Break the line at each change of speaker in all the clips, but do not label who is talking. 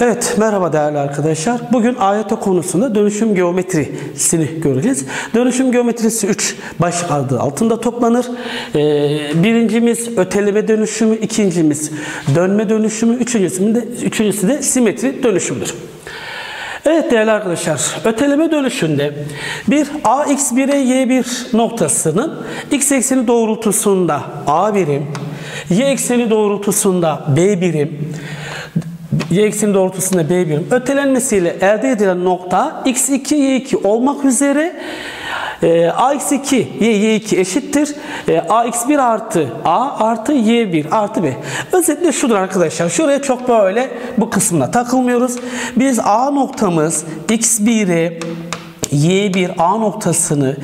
Evet, merhaba değerli arkadaşlar. Bugün AYT konusunda dönüşüm geometrisini göreceğiz. Dönüşüm geometrisi 3 baş adı altında toplanır. Ee, birincimiz öteleme dönüşümü, ikincimiz dönme dönüşümü, üçüncüsü de, üçüncüsü de simetri dönüşümüdür. Evet değerli arkadaşlar, öteleme dönüşünde bir ax1'e y1 noktasının x ekseni doğrultusunda a birim, y ekseni doğrultusunda b birim, y ekseni doğrultusunda b birim ötelenmesiyle elde edilen nokta x2 y2 olmak üzere e, ax2 y y2 eşittir e, ax1 artı a artı y1 artı b. Özetle şudur arkadaşlar. Şuraya çok böyle bu kısmına takılmıyoruz. Biz a noktamız x1'i y1 a noktasını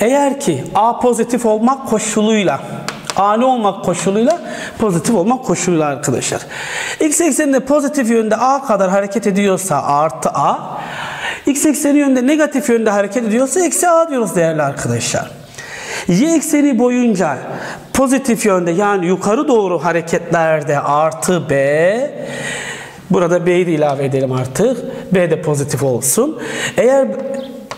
eğer ki a pozitif olmak koşuluyla ani olmak koşuluyla pozitif olmak koşuluyla arkadaşlar. X ekseninde pozitif yönde A kadar hareket ediyorsa artı A, X ekseni yönde negatif yönde hareket ediyorsa eksi A diyoruz değerli arkadaşlar. Y ekseni boyunca pozitif yönde yani yukarı doğru hareketlerde artı B Burada B'yi de ilave edelim artık. B de pozitif olsun. Eğer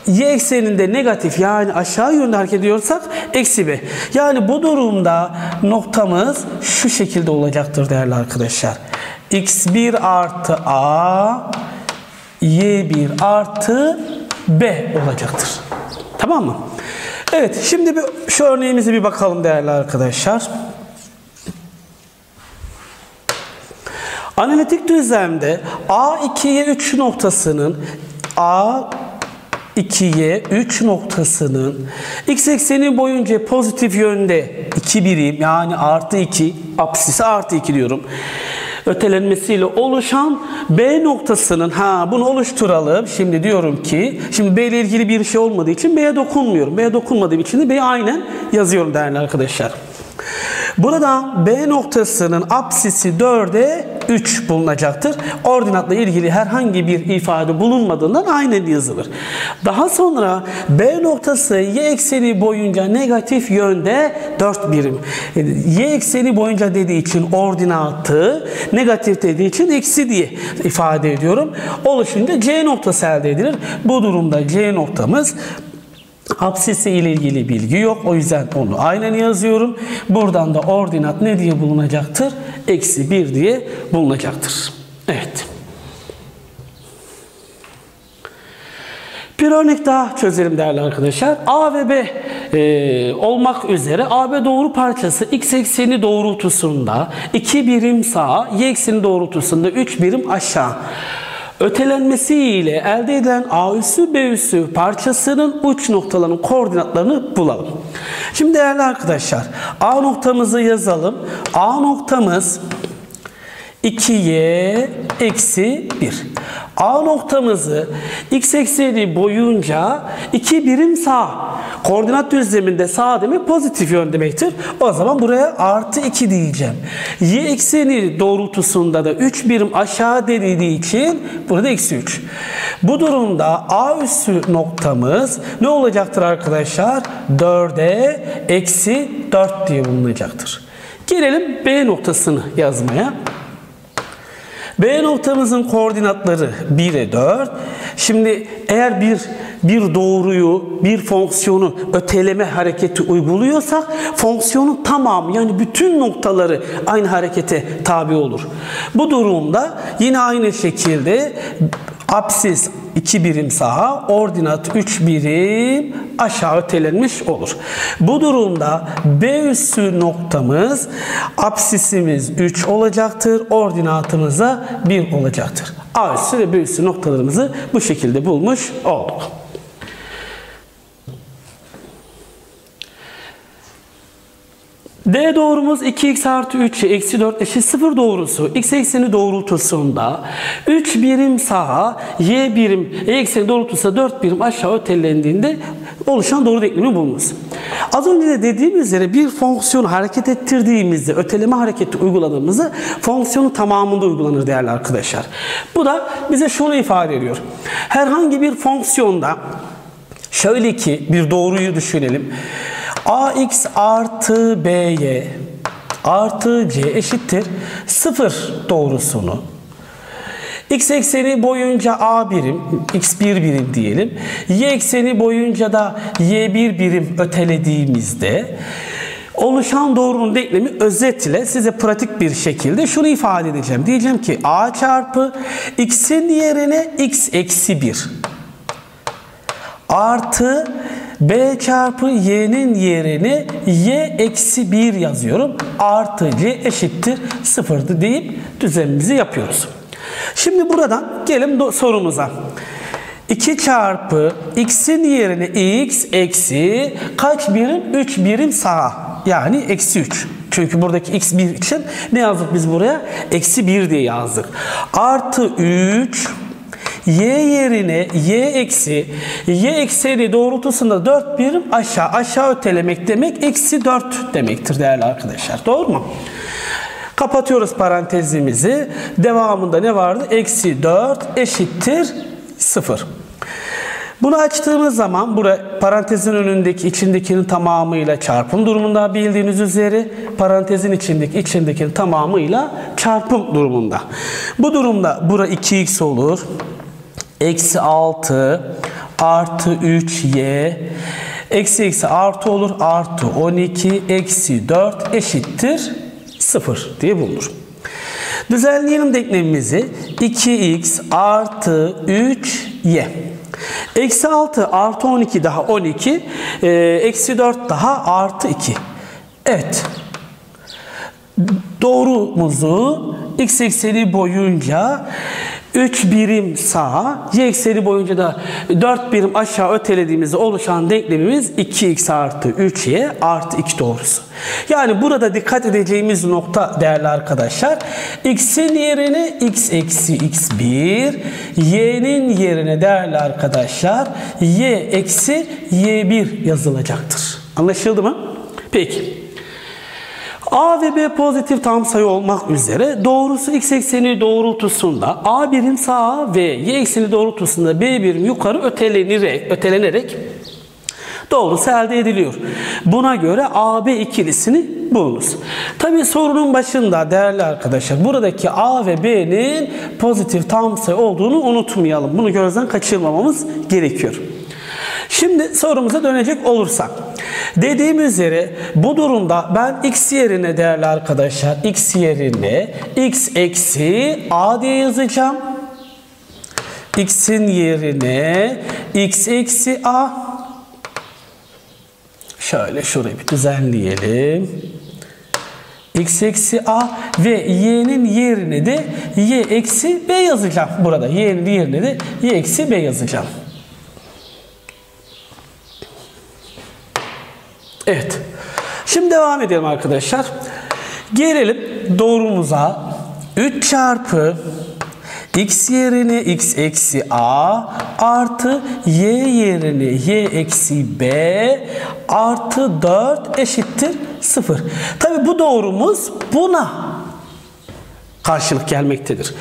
y ekseninde negatif yani aşağı yönde hareket ediyorsak eksi b. Yani bu durumda noktamız şu şekilde olacaktır değerli arkadaşlar. x1 artı a y1 artı b olacaktır. Tamam mı? Evet şimdi bir, şu örneğimizi bir bakalım değerli arkadaşlar. Analitik düzlemde A2'ye 3 noktasının A 2'ye 3 noktasının x ekseni boyunca pozitif yönde 2 birim yani artı 2 apsisi artı 2 diyorum ötelenmesiyle oluşan B noktasının ha bunu oluşturalım. Şimdi diyorum ki şimdi B ile ilgili bir şey olmadığı için B'ye dokunmuyorum. B'ye dokunmadığım için de B'yi aynen yazıyorum değerli arkadaşlar. Buradan B noktasının apsisi 4'e 3 bulunacaktır. Ordinatla ilgili herhangi bir ifade bulunmadığından aynen yazılır. Daha sonra B noktası y ekseni boyunca negatif yönde 4 birim. Y ekseni boyunca dediği için ordinatı negatif dediği için eksi diye ifade ediyorum. Oluşunca C noktası elde edilir. Bu durumda C noktamız Apsisi ile ilgili bilgi yok. O yüzden onu aynen yazıyorum. Buradan da ordinat ne diye bulunacaktır? Eksi 1 diye bulunacaktır. Evet. Bir örnek daha çözelim değerli arkadaşlar. A ve B e, olmak üzere AB doğru parçası x ekseni doğrultusunda 2 birim sağa, y ekseni doğrultusunda 3 birim aşağı ötelenmesi ile elde edilen A üssü B üssü parçasının uç noktalarının koordinatlarını bulalım. Şimdi değerli arkadaşlar A noktamızı yazalım. A noktamız 2y eksi 1. A noktamızı x ekseni boyunca 2 birim sağ. Koordinat düzleminde sağ demek pozitif yön demektir. O zaman buraya artı 2 diyeceğim. Y ekseni doğrultusunda da 3 birim aşağı dediği için burada eksi 3. Bu durumda A üssü noktamız ne olacaktır arkadaşlar? 4'e eksi 4 diye bulunacaktır. Gelelim B noktasını yazmaya. B noktamızın koordinatları 1'e 4. Şimdi eğer bir bir doğruyu, bir fonksiyonu öteleme hareketi uyguluyorsak fonksiyonun tamamı yani bütün noktaları aynı harekete tabi olur. Bu durumda yine aynı şekilde apsis 2 birim sağa, ordinat 3 birim aşağı ötelenmiş olur. Bu durumda B üssü noktamız apsisimiz 3 olacaktır. Ordinatımıza 1 olacaktır. A üssü ve B üssü noktalarımızı bu şekilde bulmuş olduk. D doğrumuz 2x artı 3 eksi 4 eşit 0 doğrusu x ekseni doğrultusunda 3 birim sağa y birim y ekseni doğrultusunda 4 birim aşağı ötelendiğinde oluşan doğru denklemi bulunuz. Az önce de dediğim üzere bir fonksiyonu hareket ettirdiğimizde öteleme hareketi uyguladığımızda fonksiyonun tamamında uygulanır değerli arkadaşlar. Bu da bize şunu ifade ediyor. Herhangi bir fonksiyonda şöyle ki bir doğruyu düşünelim ax artı by artı c eşittir 0 doğrusunu X ekseni boyunca A birim, X1 birim diyelim. Y ekseni boyunca da Y1 birim ötelediğimizde oluşan doğrunun denklemi özetle size pratik bir şekilde şunu ifade edeceğim. Diyeceğim ki A çarpı X'in yerine X eksi 1 artı B çarpı Y'nin yerine Y eksi 1 yazıyorum. Artı C eşittir sıfırdı deyip düzenimizi yapıyoruz. Şimdi buradan gelin sorumuza. 2 çarpı x'in yerine x eksi kaç birim? 3 birim sağa. Yani eksi 3. Çünkü buradaki x 1 için ne yazdık biz buraya? Eksi 1 diye yazdık. Artı 3 y yerine y eksi y ekseni doğrultusunda 4 birim aşağı aşağı ötelemek demek eksi 4 demektir değerli arkadaşlar. Doğru mu? Kapatıyoruz parantezimizi. Devamında ne vardı? Eksi 4 eşittir 0. Bunu açtığımız zaman bura parantezin önündeki içindekinin tamamıyla çarpım durumunda bildiğiniz üzere parantezin içindeki içindekinin tamamıyla çarpım durumunda. Bu durumda bura 2x olur. Eksi 6 artı 3y eksi eksi artı olur. Artı 12 eksi 4 eşittir 0 diye bulunur. Düzenleyelim denklemimizi. 2x artı 3y. Eksi 6 artı 12 daha 12. E, eksi 4 daha artı 2. Evet. Doğrumuzu x ekseni boyunca 3 birim sağa, y ekseni boyunca da 4 birim aşağı ötelediğimizde oluşan denklemimiz 2x artı 3y artı 2 doğrusu. Yani burada dikkat edeceğimiz nokta değerli arkadaşlar, x'in yerine x eksi x1, y'nin yerine değerli arkadaşlar y eksi y1 yazılacaktır. Anlaşıldı mı? Peki. A ve B pozitif tam sayı olmak üzere doğrusu x ekseni doğrultusunda A birim sağa ve y ekseni doğrultusunda B birim yukarı ötelenerek, ötelenerek doğrusu elde ediliyor. Buna göre AB ikilisini bulunuz. Tabi sorunun başında değerli arkadaşlar buradaki A ve B'nin pozitif tam sayı olduğunu unutmayalım. Bunu gözden kaçırmamamız gerekiyor. Şimdi sorumuza dönecek olursak. Dediğim üzere bu durumda ben x yerine değerli arkadaşlar x yerine x eksi a diye yazacağım. x'in yerine x eksi a şöyle şurayı bir düzenleyelim x eksi a ve y'nin yerine de y eksi b yazacağım burada. y'nin yerine de y eksi b yazacağım. Evet. Şimdi devam edelim arkadaşlar. Gelelim doğrumuza. 3 çarpı x yerine x eksi a artı y yerine y eksi b artı 4 eşittir 0. Tabi bu doğrumuz buna karşılık gelmektedir.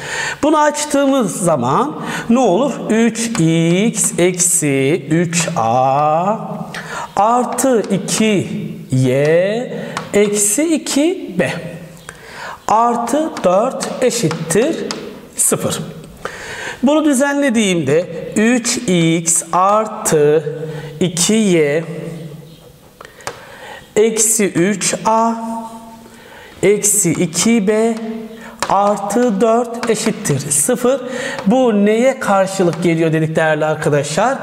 Bunu açtığımız zaman ne olur? 3x eksi 3a artı 2y eksi 2b artı 4 eşittir 0. Bunu düzenlediğimde 3x artı 2y eksi 3a eksi 2b artı 4 eşittir 0. Bu neye karşılık geliyor dedik değerli arkadaşlar?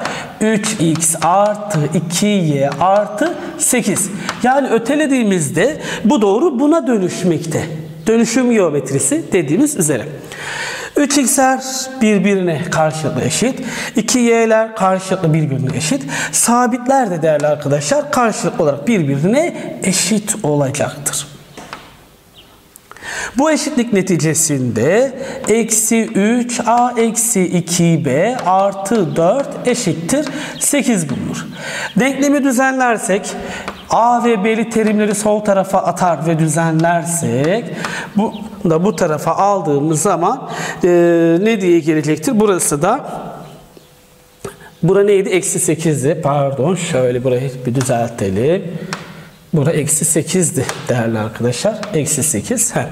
3x artı 2y artı 8. Yani ötelediğimizde bu doğru buna dönüşmekte. Dönüşüm geometrisi dediğimiz üzere. 3x'ler birbirine karşılıklı eşit. 2y'ler karşılıklı birbirine eşit. Sabitler de değerli arkadaşlar karşılıklı olarak birbirine eşit olacaktır. Bu eşitlik neticesinde eksi 3a eksi 2b artı 4 eşittir 8 bulunur. Denklemi düzenlersek a ve b'li terimleri sol tarafa atar ve düzenlersek bu da bu tarafa aldığımız zaman e, ne diye gelecektir? Burası da Bura neydi? Eksi 8'di. Pardon. Şöyle burayı bir düzeltelim. Bura eksi 8'di değerli arkadaşlar. Eksi 8. Heh.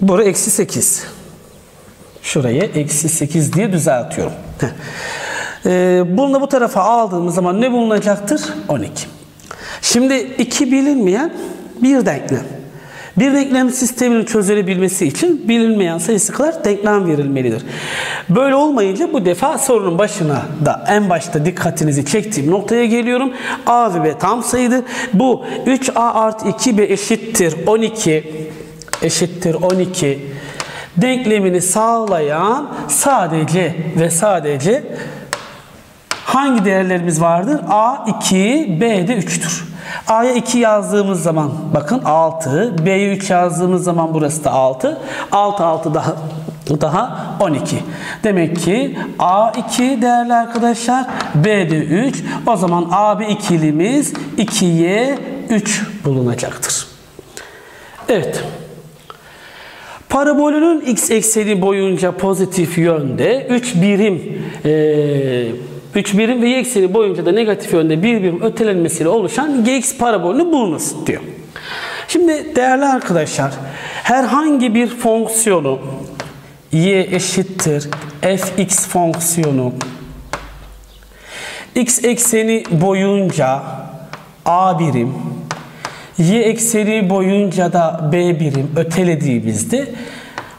Bura eksi 8. Şuraya eksi 8 diye düzeltiyorum. Heh. Ee, bunu bu tarafa aldığımız zaman ne bulunacaktır? 12. Şimdi iki bilinmeyen bir denklem. Bir denklem sisteminin çözülebilmesi için bilinmeyen sayısı kadar denklem verilmelidir. Böyle olmayınca bu defa sorunun başına da en başta dikkatinizi çektiğim noktaya geliyorum. A ve B tam sayıdır. Bu 3A artı 2B eşittir 12 eşittir 12 denklemini sağlayan sadece ve sadece hangi değerlerimiz vardır? A 2, B de 3'tür. A'ya 2 yazdığımız zaman bakın 6, B'ye 3 yazdığımız zaman burası da 6. 6 6 daha daha 12. Demek ki A2 değerli arkadaşlar, B de 3. O zaman AB ikilimiz 2'ye 3 bulunacaktır. Evet. Parabolünün x ekseni boyunca pozitif yönde 3 birim e, 3 birim ve y ekseni boyunca da negatif yönde bir birim ötelenmesiyle oluşan gx parabolünü bulunuz diyor. Şimdi değerli arkadaşlar herhangi bir fonksiyonu y eşittir fx fonksiyonu x ekseni boyunca a birim y ekseni boyunca da b birim ötelediğimizde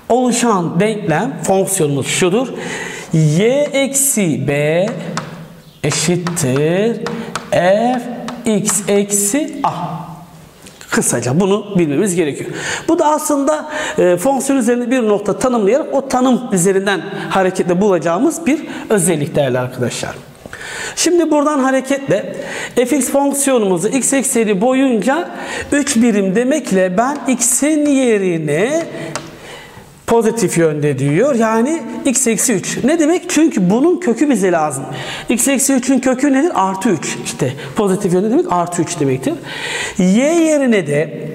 oluşan denklem fonksiyonumuz şudur. y eksi b eşittir f x eksi a. Kısaca bunu bilmemiz gerekiyor. Bu da aslında e, fonksiyon üzerinde bir nokta tanımlayarak o tanım üzerinden hareketle bulacağımız bir özellik değerli arkadaşlar. Şimdi buradan hareketle fx fonksiyonumuzu x ekseni boyunca 3 birim demekle ben x'in yerine pozitif yönde diyor. Yani x eksi 3. Ne demek? Çünkü bunun kökü bize lazım. x eksi 3'ün kökü nedir? Artı 3. İşte pozitif yönde demek artı 3 demektir. y yerine de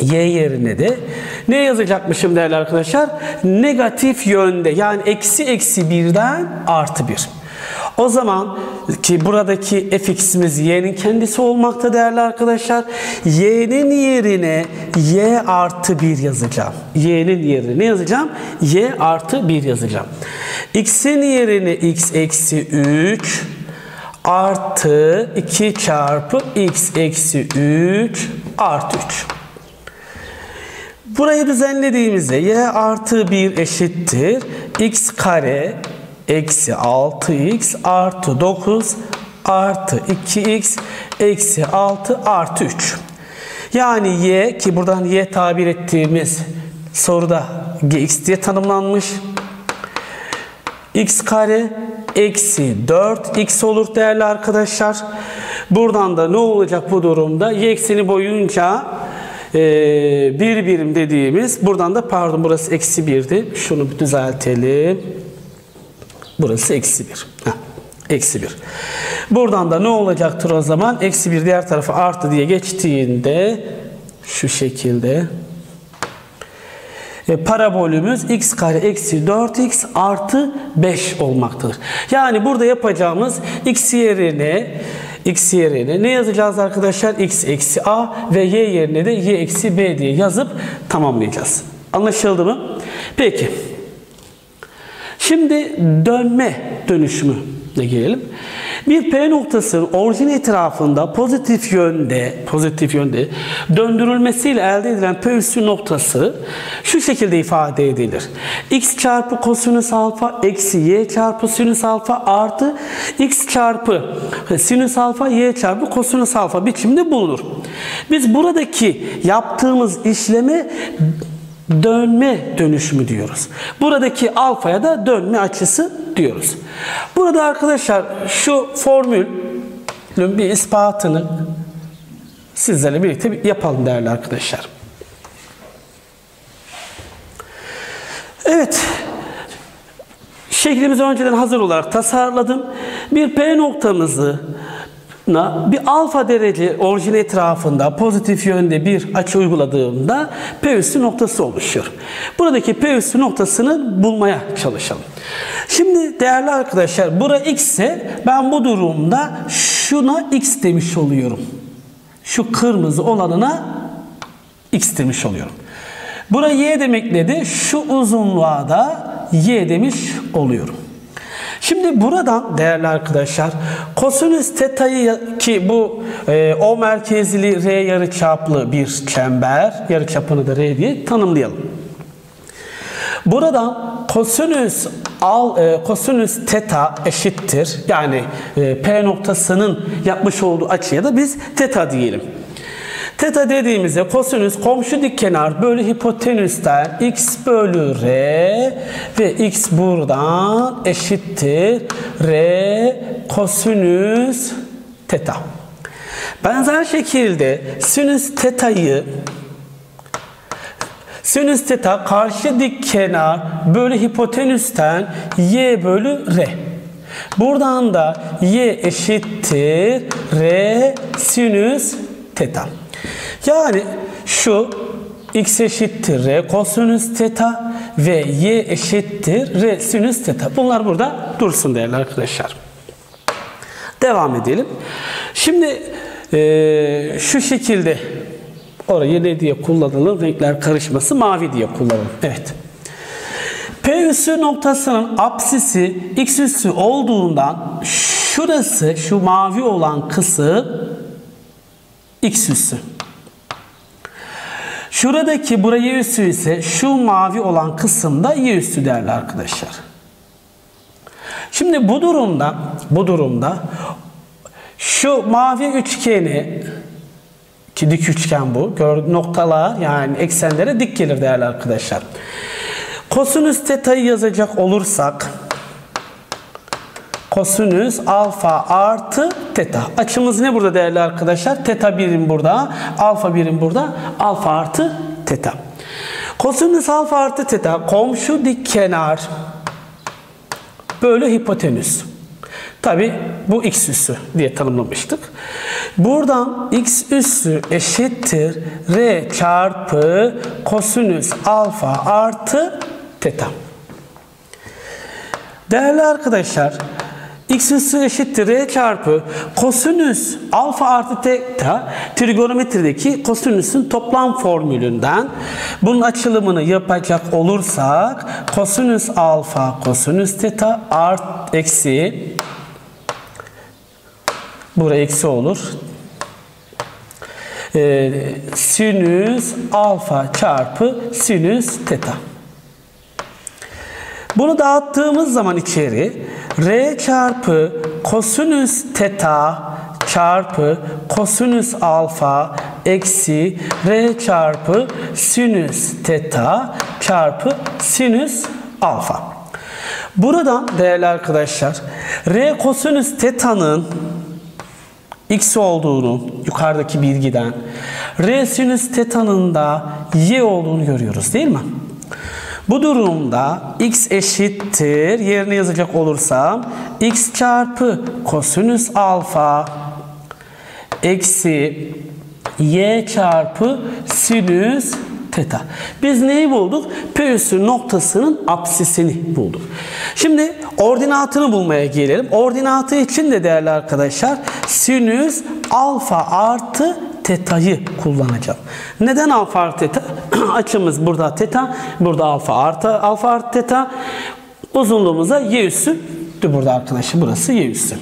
y yerine de ne yazacakmışım değerli arkadaşlar? Negatif yönde yani eksi eksi 1'den artı 1. O zaman ki buradaki fx'imiz y'nin kendisi olmakta değerli arkadaşlar. y'nin yerine y artı 1 yazacağım. y'nin yerine ne yazacağım? y artı 1 yazacağım. x'in yerine x eksi 3 artı 2 çarpı x eksi 3 artı 3. Burayı düzenlediğimizde y artı 1 eşittir x kare eksi 6x artı 9 artı 2x eksi 6 artı 3. Yani y ki buradan y tabir ettiğimiz soruda gx diye tanımlanmış. x kare eksi 4x olur değerli arkadaşlar. Buradan da ne olacak bu durumda? y ekseni boyunca e, bir birim dediğimiz buradan da pardon burası eksi 1'di. Şunu düzeltelim. Burası eksi 1. Eksi 1. Buradan da ne olacaktır o zaman? Eksi 1 diğer tarafa artı diye geçtiğinde şu şekilde e, parabolümüz x kare eksi 4x artı 5 olmaktadır. Yani burada yapacağımız x yerine x yerine ne yazacağız arkadaşlar? x eksi a ve y yerine de y eksi b diye yazıp tamamlayacağız. Anlaşıldı mı? Peki. Şimdi dönme dönüşümü de gelelim. Bir P noktasının orijin etrafında pozitif yönde pozitif yönde döndürülmesiyle elde edilen P üssü noktası şu şekilde ifade edilir. X çarpı kosinüs alfa eksi Y çarpı sinüs alfa artı X çarpı sinüs alfa Y çarpı kosinüs alfa biçimde bulunur. Biz buradaki yaptığımız işlemi dönme dönüşümü diyoruz. Buradaki alfaya da dönme açısı diyoruz. Burada arkadaşlar şu formülün bir ispatını sizlerle birlikte yapalım değerli arkadaşlar. Evet. Şeklimizi önceden hazır olarak tasarladım. Bir P noktamızı bir alfa derece orijin etrafında pozitif yönde bir açı uyguladığımda P üssü noktası oluşuyor. Buradaki P üssü noktasını bulmaya çalışalım. Şimdi değerli arkadaşlar bura x ise ben bu durumda şuna x demiş oluyorum. Şu kırmızı olanına x demiş oluyorum. Bura y demek nedir? Şu uzunluğa da y demiş oluyorum. Şimdi buradan değerli arkadaşlar kosinüs teta'yı ki bu e, o merkezli r yarıçaplı bir çember yarıçapını da r diye tanımlayalım. Buradan kosinüs al e, kosinüs teta eşittir. Yani e, P noktasının yapmış olduğu açıya da biz teta diyelim. Teta dediğimizde kosinüs komşu dik kenar bölü hipotenüsten x bölü r ve x buradan eşittir r kosinüs teta. Benzer şekilde sinüs teta'yı Sinüs teta karşı dik kenar bölü hipotenüsten y bölü r. Buradan da y eşittir r sinüs teta. Yani şu x eşittir r kosinüs teta ve y eşittir r sinüs teta. Bunlar burada dursun değerli arkadaşlar. Devam edelim. Şimdi e, şu şekilde orayı ne diye kullanalım? Renkler karışması mavi diye kullanalım. Evet. P üssü noktasının apsisi x üssü olduğundan şurası şu mavi olan kısım x üssü. Şuradaki buraya üssü ise şu mavi olan kısımda y üssü değerli arkadaşlar. Şimdi bu durumda bu durumda şu mavi üçgeni ki dik üçgen bu. Noktalar yani eksenlere dik gelir değerli arkadaşlar. Kosinüs teta'yı yazacak olursak kosinüs alfa artı teta. Açımız ne burada değerli arkadaşlar? Teta birim burada, alfa birim burada. Alfa artı teta. Kosinüs alfa artı teta komşu dik kenar bölü hipotenüs. Tabi bu x üssü diye tanımlamıştık. Buradan x üssü eşittir r çarpı kosinüs alfa artı teta. Değerli arkadaşlar x üssü eşittir r çarpı kosinüs alfa artı teta trigonometrideki kosinüsün toplam formülünden bunun açılımını yapacak olursak kosinüs alfa kosinüs teta art eksi buraya eksi olur e, sinüs alfa çarpı sinüs teta. Bunu dağıttığımız zaman içeri r çarpı kosinüs teta çarpı kosinüs alfa eksi r çarpı sinüs teta çarpı sinüs alfa. Buradan değerli arkadaşlar r kosinüs teta'nın x olduğunu yukarıdaki bilgiden r sinüs teta'nın da y olduğunu görüyoruz değil mi? Bu durumda x eşittir yerine yazacak olursam x çarpı kosinüs alfa eksi y çarpı sinüs teta. Biz neyi bulduk? P üssü noktasının apsisini bulduk. Şimdi ordinatını bulmaya gelelim. Ordinatı için de değerli arkadaşlar sinüs alfa artı teta'yı kullanacağım. Neden alfa artı teta? Açımız burada teta, burada alfa artı alfa artı teta. Uzunluğumuza y üssü burada arkadaşlar. Burası y üssü.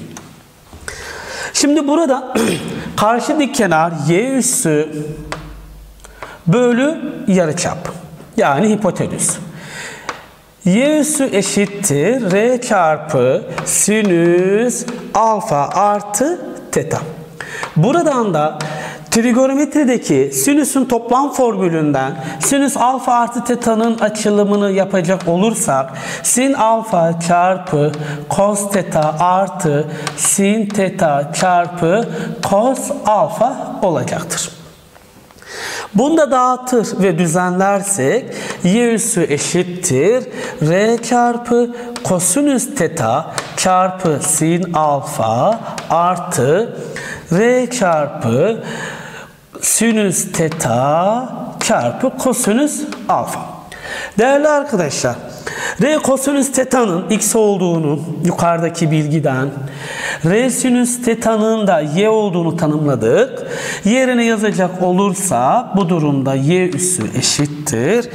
Şimdi burada karşı dik kenar y üssü bölü yarıçap. Yani hipotenüs. Y üssü eşittir R çarpı sinüs alfa artı teta. Buradan da trigonometrideki sinüsün toplam formülünden sinüs alfa artı teta'nın açılımını yapacak olursak sin alfa çarpı cos teta artı sin teta çarpı cos alfa olacaktır. Bunu da dağıtır ve düzenlersek y üssü eşittir r çarpı kosinüs teta çarpı sin alfa artı r çarpı sinüs teta çarpı kosinüs alfa. Değerli arkadaşlar, R kosinüs teta'nın x olduğunu yukarıdaki bilgiden, R sinüs teta'nın da y olduğunu tanımladık. Yerine yazacak olursa bu durumda y üssü eşittir.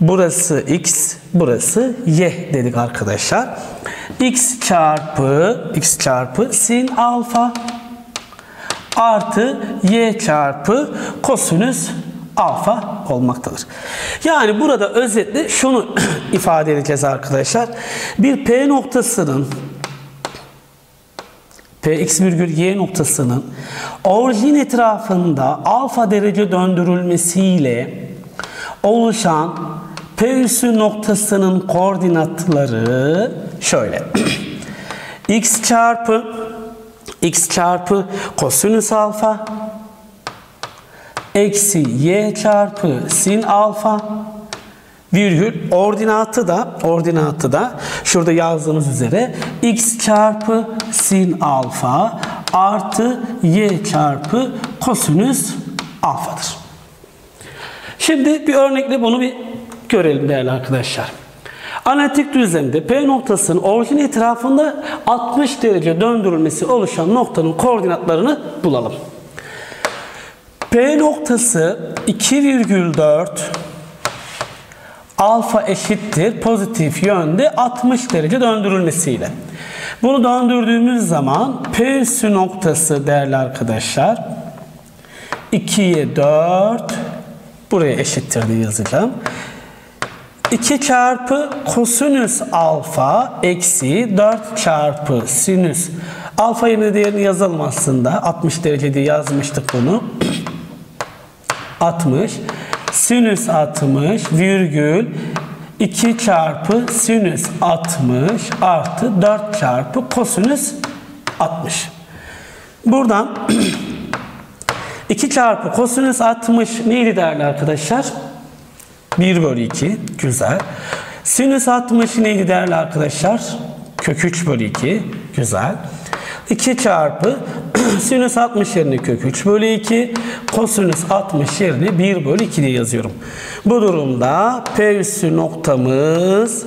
Burası x, burası y dedik arkadaşlar. x çarpı x çarpı sin alfa artı y çarpı kosinüs alfa olmaktadır. Yani burada özetle şunu ifade edeceğiz arkadaşlar. Bir P noktasının Px virgül y noktasının orijin etrafında alfa derece döndürülmesiyle oluşan P üssü noktasının koordinatları şöyle. x çarpı x çarpı kosinüs alfa eksi y çarpı sin alfa virgül ordinatı da ordinatı da şurada yazdığımız üzere x çarpı sin alfa artı y çarpı kosinüs alfadır. Şimdi bir örnekle bunu bir görelim değerli arkadaşlar. Analitik düzlemde P noktasının orijin etrafında 60 derece döndürülmesi oluşan noktanın koordinatlarını bulalım. P noktası 2,4 alfa eşittir pozitif yönde 60 derece döndürülmesiyle. Bunu döndürdüğümüz zaman P üssü noktası değerli arkadaşlar 2'ye 4 buraya eşittir diye yazacağım. 2 çarpı kosinüs alfa eksi 4 çarpı sinüs. Alfa yerine değerini yazalım aslında? 60 derece diye yazmıştık bunu. 60 sinüs 60 virgül 2 çarpı sinüs 60 artı 4 çarpı kosinüs 60 buradan 2 çarpı kosinüs 60 neydi değerli arkadaşlar 1 bölü 2. Güzel. Sinüs 60 neydi değerli arkadaşlar? Kök 3 bölü 2. Güzel. 2 çarpı sinüs 60 yerine kök 3 bölü 2. Kosinüs 60 yerine 1 bölü 2 diye yazıyorum. Bu durumda P üssü noktamız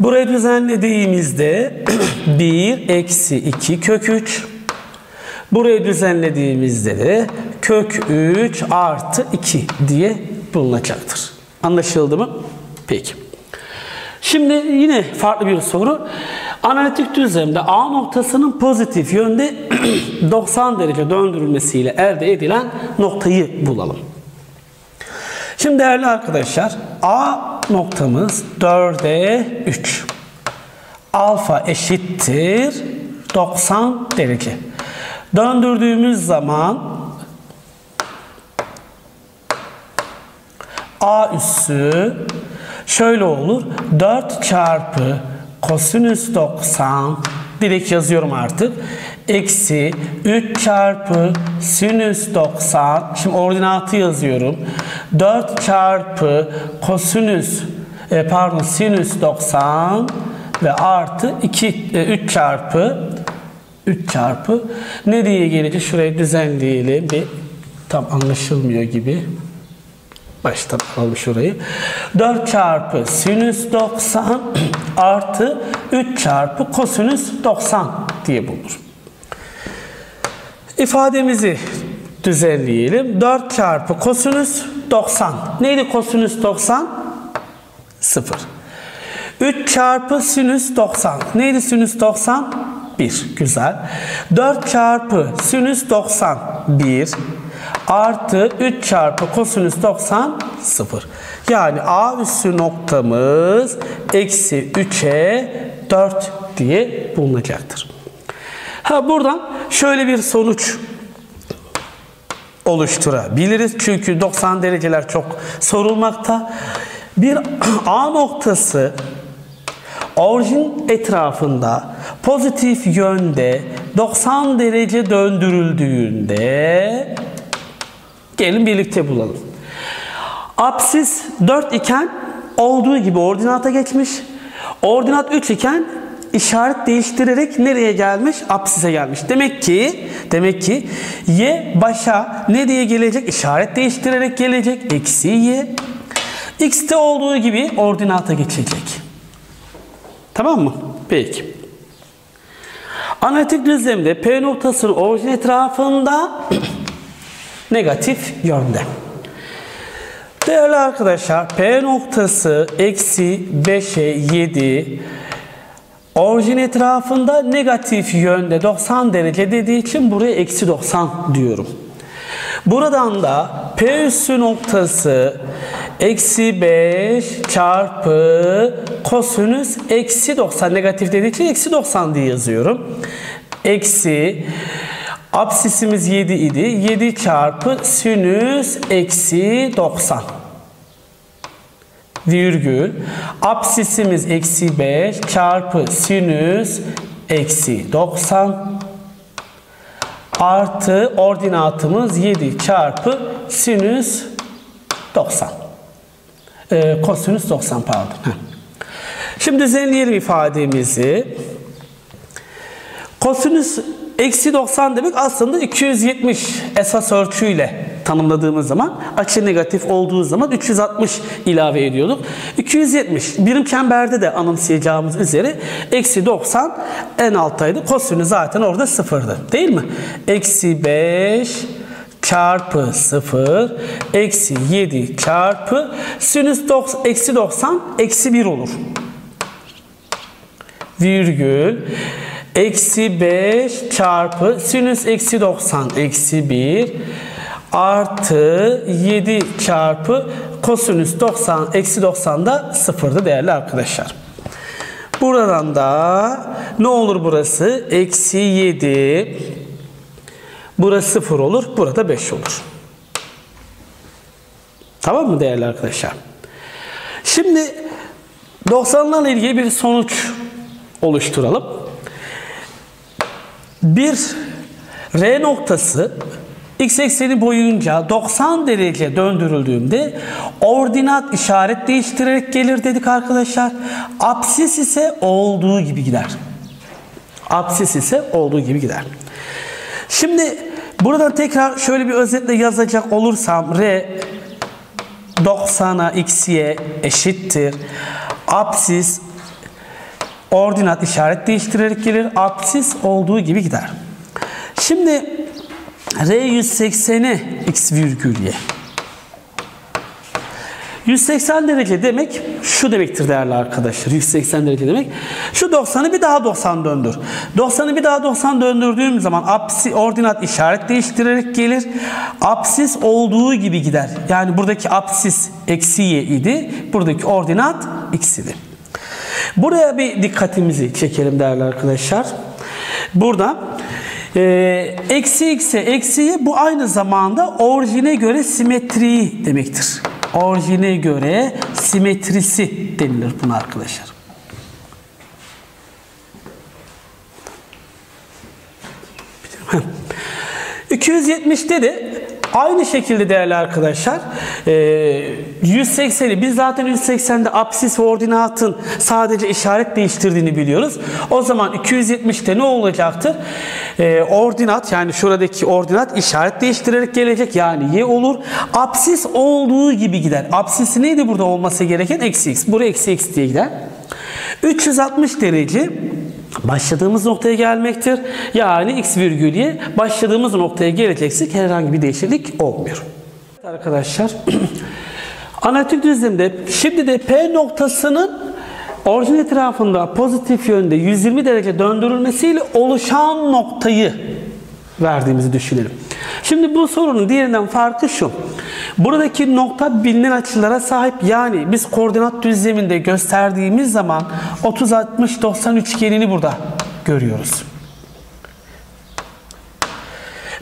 Burayı düzenlediğimizde 1 eksi 2 kök 3 Burayı düzenlediğimizde de kök 3 artı 2 diye bulunacaktır. Anlaşıldı mı? Peki. Şimdi yine farklı bir soru. Analitik düzlemde A noktasının pozitif yönde 90 derece döndürülmesiyle elde edilen noktayı bulalım. Şimdi değerli arkadaşlar A noktamız 4'e 3. Alfa eşittir 90 derece. Döndürdüğümüz zaman A üssü şöyle olur. 4 çarpı kosinüs 90 direkt yazıyorum artık. Eksi 3 çarpı sinüs 90 şimdi ordinatı yazıyorum. 4 çarpı kosinüs e, pardon sinüs 90 ve artı 2 e, 3 çarpı 3 çarpı ne diye gelecek? Şurayı düzenleyelim. Bir tam anlaşılmıyor gibi. Baştan alalım şurayı. 4 çarpı sinüs 90 artı 3 çarpı kosinüs 90 diye bulunur. İfademizi düzenleyelim. 4 çarpı kosinüs 90. Neydi kosinüs 90? 0. 3 çarpı sinüs 90. Neydi sinüs 90? 1. Güzel. 4 çarpı sinüs 90 1 artı 3 çarpı kosinüs 90 0. Yani A üssü noktamız eksi 3'e 4 diye bulunacaktır. Ha buradan şöyle bir sonuç oluşturabiliriz. Çünkü 90 dereceler çok sorulmakta. Bir A noktası orijin etrafında pozitif yönde 90 derece döndürüldüğünde gelin birlikte bulalım. Apsis 4 iken olduğu gibi ordinata geçmiş. Ordinat 3 iken işaret değiştirerek nereye gelmiş? Apsise gelmiş. Demek ki demek ki y başa ne diye gelecek? İşaret değiştirerek gelecek. Eksi y. X'te olduğu gibi ordinata geçecek. Tamam mı? Peki. Analitik düzlemde P noktasının orijin etrafında negatif yönde. Değerli arkadaşlar P noktası eksi 5'e 7 orijin etrafında negatif yönde 90 derece dediği için buraya eksi 90 diyorum. Buradan da P üssü noktası eksi 5 çarpı kosinüs eksi 90 negatif dediği için eksi 90 diye yazıyorum. Eksi absisimiz 7 idi. 7 çarpı sinüs eksi 90 virgül absisimiz eksi 5 çarpı sinüs eksi 90 artı ordinatımız 7 çarpı sinüs 90. Ee, kosinüs 90 pardon. Şimdi düzenleyelim ifademizi. Kosinüs eksi 90 demek aslında 270 esas ölçüyle tanımladığımız zaman açı negatif olduğu zaman 360 ilave ediyorduk. 270 birim çemberde de anımsayacağımız üzere eksi 90 en alttaydı. Kosinüs zaten orada sıfırdı. Değil mi? Eksi 5 çarpı 0 eksi 7 çarpı sinüs 90, eksi 90 eksi 1 olur. Virgül eksi 5 çarpı sinüs eksi 90 eksi 1 artı 7 çarpı kosinüs 90 eksi 90 da sıfırdı değerli arkadaşlar. Buradan da ne olur burası? Eksi 7 burası 0 olur. Burada 5 olur. Tamam mı değerli arkadaşlar? Şimdi 90'larla ilgili bir sonuç oluşturalım. Bir R noktası x ekseni boyunca 90 derece döndürüldüğünde ordinat işaret değiştirerek gelir dedik arkadaşlar. Apsis ise olduğu gibi gider. Apsis ise olduğu gibi gider. Şimdi buradan tekrar şöyle bir özetle yazacak olursam R 90'a x'ye eşittir. Apsis ordinat işaret değiştirerek gelir. Apsis olduğu gibi gider. Şimdi R 180'e x virgül y. 180 derece demek şu demektir değerli arkadaşlar. 180 derece demek. Şu 90'ı bir daha 90 döndür. 90'ı bir daha 90 döndürdüğüm zaman apsi ordinat işaret değiştirerek gelir. Apsis olduğu gibi gider. Yani buradaki apsis eksi y idi. Buradaki ordinat x idi. Buraya bir dikkatimizi çekelim değerli arkadaşlar. Burada e, eksi x'e eksi y bu aynı zamanda orijine göre simetri demektir. Orijine göre simetrisi denilir buna arkadaşlar. Heh. 270'te de aynı şekilde değerli arkadaşlar e, 180'i biz zaten 180'de apsis ve ordinatın sadece işaret değiştirdiğini biliyoruz. O zaman 270'te ne olacaktır? E, ordinat yani şuradaki ordinat işaret değiştirerek gelecek. Yani y olur. Apsis olduğu gibi gider. Apsisi neydi burada olması gereken? Eksi x. Buraya eksi x diye gider. 360 derece başladığımız noktaya gelmektir. Yani x virgül başladığımız noktaya geleceksek herhangi bir değişiklik olmuyor. Arkadaşlar analitik düzlemde şimdi de P noktasının orijin etrafında pozitif yönde 120 derece döndürülmesiyle oluşan noktayı verdiğimizi düşünelim. Şimdi bu sorunun diğerinden farkı şu. Buradaki nokta bilinen açılara sahip. Yani biz koordinat düzleminde gösterdiğimiz zaman 30-60-90 üçgenini burada görüyoruz.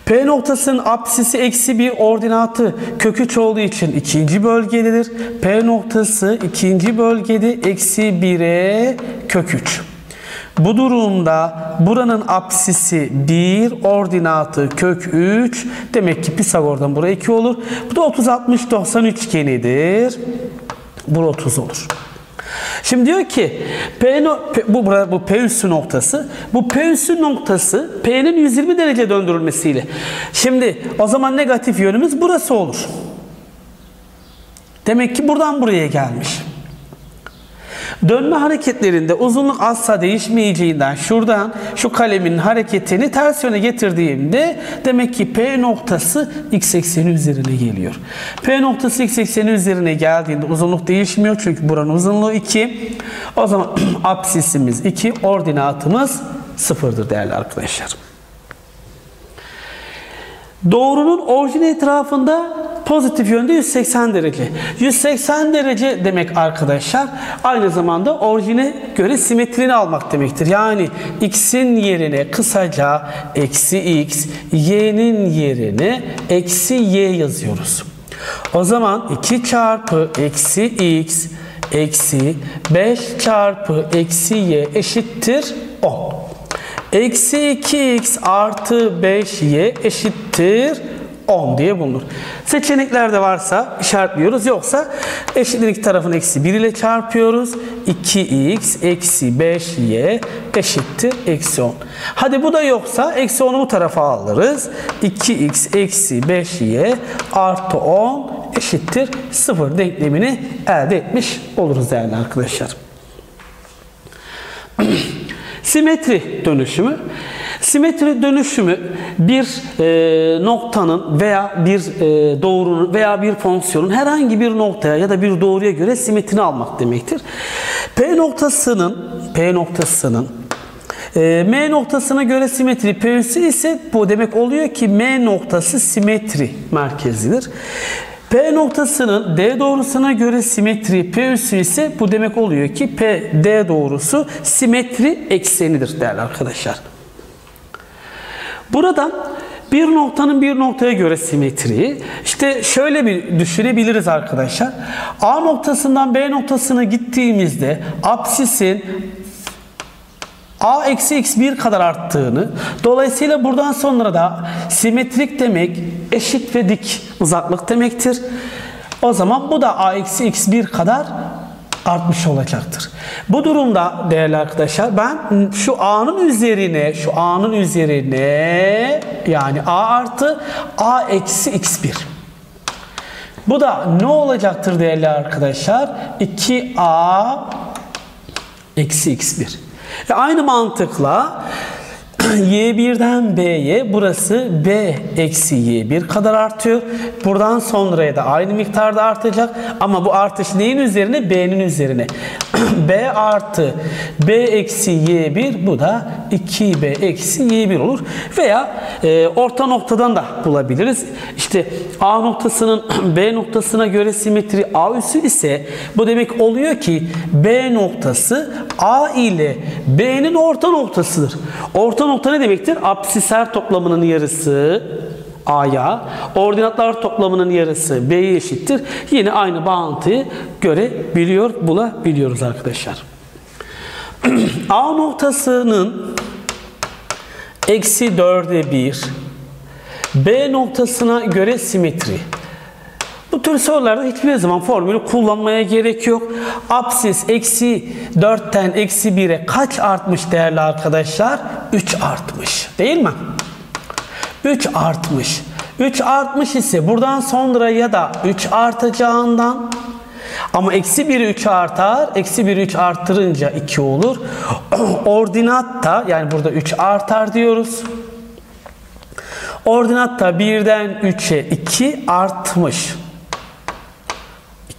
P noktasının apsisi eksi bir ordinatı kök 3 olduğu için ikinci bölgededir. P noktası ikinci bölgede eksi 1'e kök 3. Bu durumda buranın apsisi 1, ordinatı kök 3. Demek ki Pisagor'dan buraya 2 olur. Bu da 30-60-90 üçgenidir. Bu 30 olur. Şimdi diyor ki P, bu, bu P üssü noktası. Bu P üssü noktası P'nin 120 derece döndürülmesiyle. Şimdi o zaman negatif yönümüz burası olur. Demek ki buradan buraya gelmiş. Dönme hareketlerinde uzunluk asla değişmeyeceğinden şuradan şu kalemin hareketini ters yöne getirdiğimde demek ki P noktası x ekseni üzerine geliyor. P noktası x ekseni üzerine geldiğinde uzunluk değişmiyor çünkü buranın uzunluğu 2. O zaman apsisimiz 2, ordinatımız 0'dır değerli arkadaşlar. Doğrunun orijin etrafında pozitif yönde 180 derece. 180 derece demek arkadaşlar aynı zamanda orijine göre simetrini almak demektir. Yani x'in yerine kısaca eksi x, y'nin yerine eksi y yazıyoruz. O zaman 2 çarpı eksi x eksi 5 çarpı eksi y eşittir 10. Eksi 2x artı 5y eşittir 10 diye bulunur. Seçeneklerde varsa işaretliyoruz. Yoksa eşitlik iki tarafını eksi 1 ile çarpıyoruz. 2x eksi 5y eşittir eksi 10. Hadi bu da yoksa eksi 10'u bu tarafa alırız. 2x eksi 5y artı 10 eşittir 0 denklemini elde etmiş oluruz değerli arkadaşlar. Simetri dönüşümü. Simetri dönüşümü bir e, noktanın veya bir e, doğrunun veya bir fonksiyonun herhangi bir noktaya ya da bir doğruya göre simetrini almak demektir. P noktasının P noktasının e, M noktasına göre simetri P ise bu demek oluyor ki M noktası simetri merkezidir. P noktasının D doğrusuna göre simetri P üssü ise bu demek oluyor ki P D doğrusu simetri eksenidir değerli arkadaşlar. Buradan bir noktanın bir noktaya göre simetriyi işte şöyle bir düşünebiliriz arkadaşlar. A noktasından B noktasına gittiğimizde absisin a eksi x 1 kadar arttığını dolayısıyla buradan sonra da simetrik demek eşit ve dik uzaklık demektir. O zaman bu da a eksi x 1 kadar artmış olacaktır. Bu durumda değerli arkadaşlar ben şu a'nın üzerine şu a'nın üzerine yani a artı a eksi x1 bu da ne olacaktır değerli arkadaşlar? 2a eksi x1 e aynı mantıkla y1'den b'ye burası b eksi y1 kadar artıyor. Buradan sonraya da aynı miktarda artacak. Ama bu artış neyin üzerine? b'nin üzerine. b artı b eksi y1 bu da 2b eksi y1 olur. Veya e, orta noktadan da bulabiliriz. İşte a noktasının b noktasına göre simetri a üssü ise bu demek oluyor ki b noktası a ile b'nin orta noktasıdır. Orta nokta ne demektir? Apsisler toplamının yarısı A'ya, ordinatlar toplamının yarısı B'ye eşittir. Yine aynı bağıntıyı görebiliyor, bulabiliyoruz arkadaşlar. A noktasının eksi 4'e 1 B noktasına göre simetri. Bu tür sorularda hiçbir zaman formülü kullanmaya gerek yok. Apsis eksi 4'ten eksi 1'e kaç artmış değerli arkadaşlar? 3 artmış. Değil mi? 3 artmış. 3 artmış ise buradan sonra ya da 3 artacağından ama eksi 1 3 artar. Eksi 1 3 arttırınca 2 olur. Ordinat da yani burada 3 artar diyoruz. Ordinat da 1'den 3'e 2 artmış.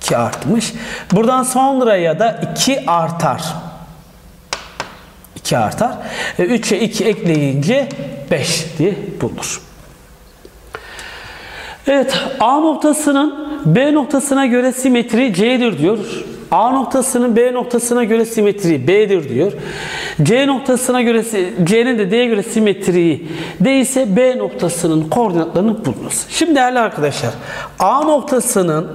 2 artmış. Buradan sonraya da 2 artar. 2 artar. 3'e 2 ekleyince 5 diye bulunur. Evet A noktasının B noktasına göre simetri C'dir diyor. A noktasının B noktasına göre simetri B'dir diyor. C noktasına göre C'nin de D'ye göre simetriği D ise B noktasının koordinatlarını bulunuz. Şimdi değerli arkadaşlar A noktasının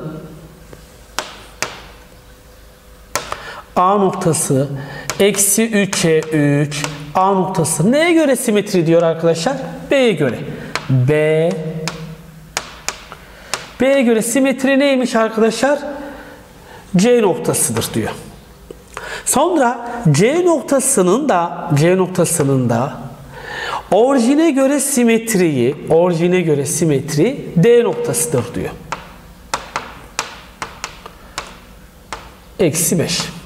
A noktası eksi 3'e 3 A noktası neye göre simetri diyor arkadaşlar? B'ye göre. B B'ye göre simetri neymiş arkadaşlar? C noktasıdır diyor. Sonra C noktasının da C noktasının da orijine göre simetriyi orijine göre simetri D noktasıdır diyor. Eksi 5.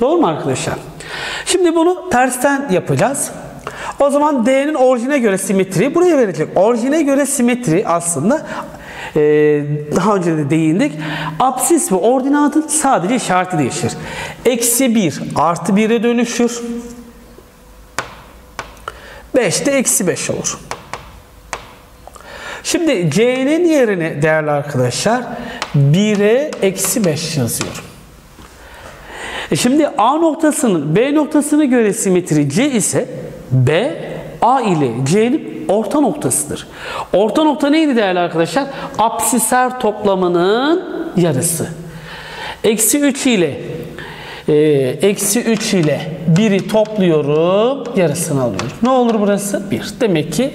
Doğru mu arkadaşlar? Şimdi bunu tersten yapacağız. O zaman D'nin orijine göre simetri buraya verecek. Orijine göre simetri aslında e, daha önce de değindik. Apsis ve ordinatın sadece işareti değişir. Eksi 1 artı 1'e dönüşür. 5 de eksi 5 olur. Şimdi C'nin yerine değerli arkadaşlar 1'e eksi 5 yazıyorum. E şimdi A noktasının B noktasına göre simetri C ise B A ile C'nin orta noktasıdır. Orta nokta neydi değerli arkadaşlar? Apsisler toplamının yarısı. Eksi 3 ile e, eksi 3 ile 1'i topluyorum. Yarısını alıyorum. Ne olur burası? 1. Demek ki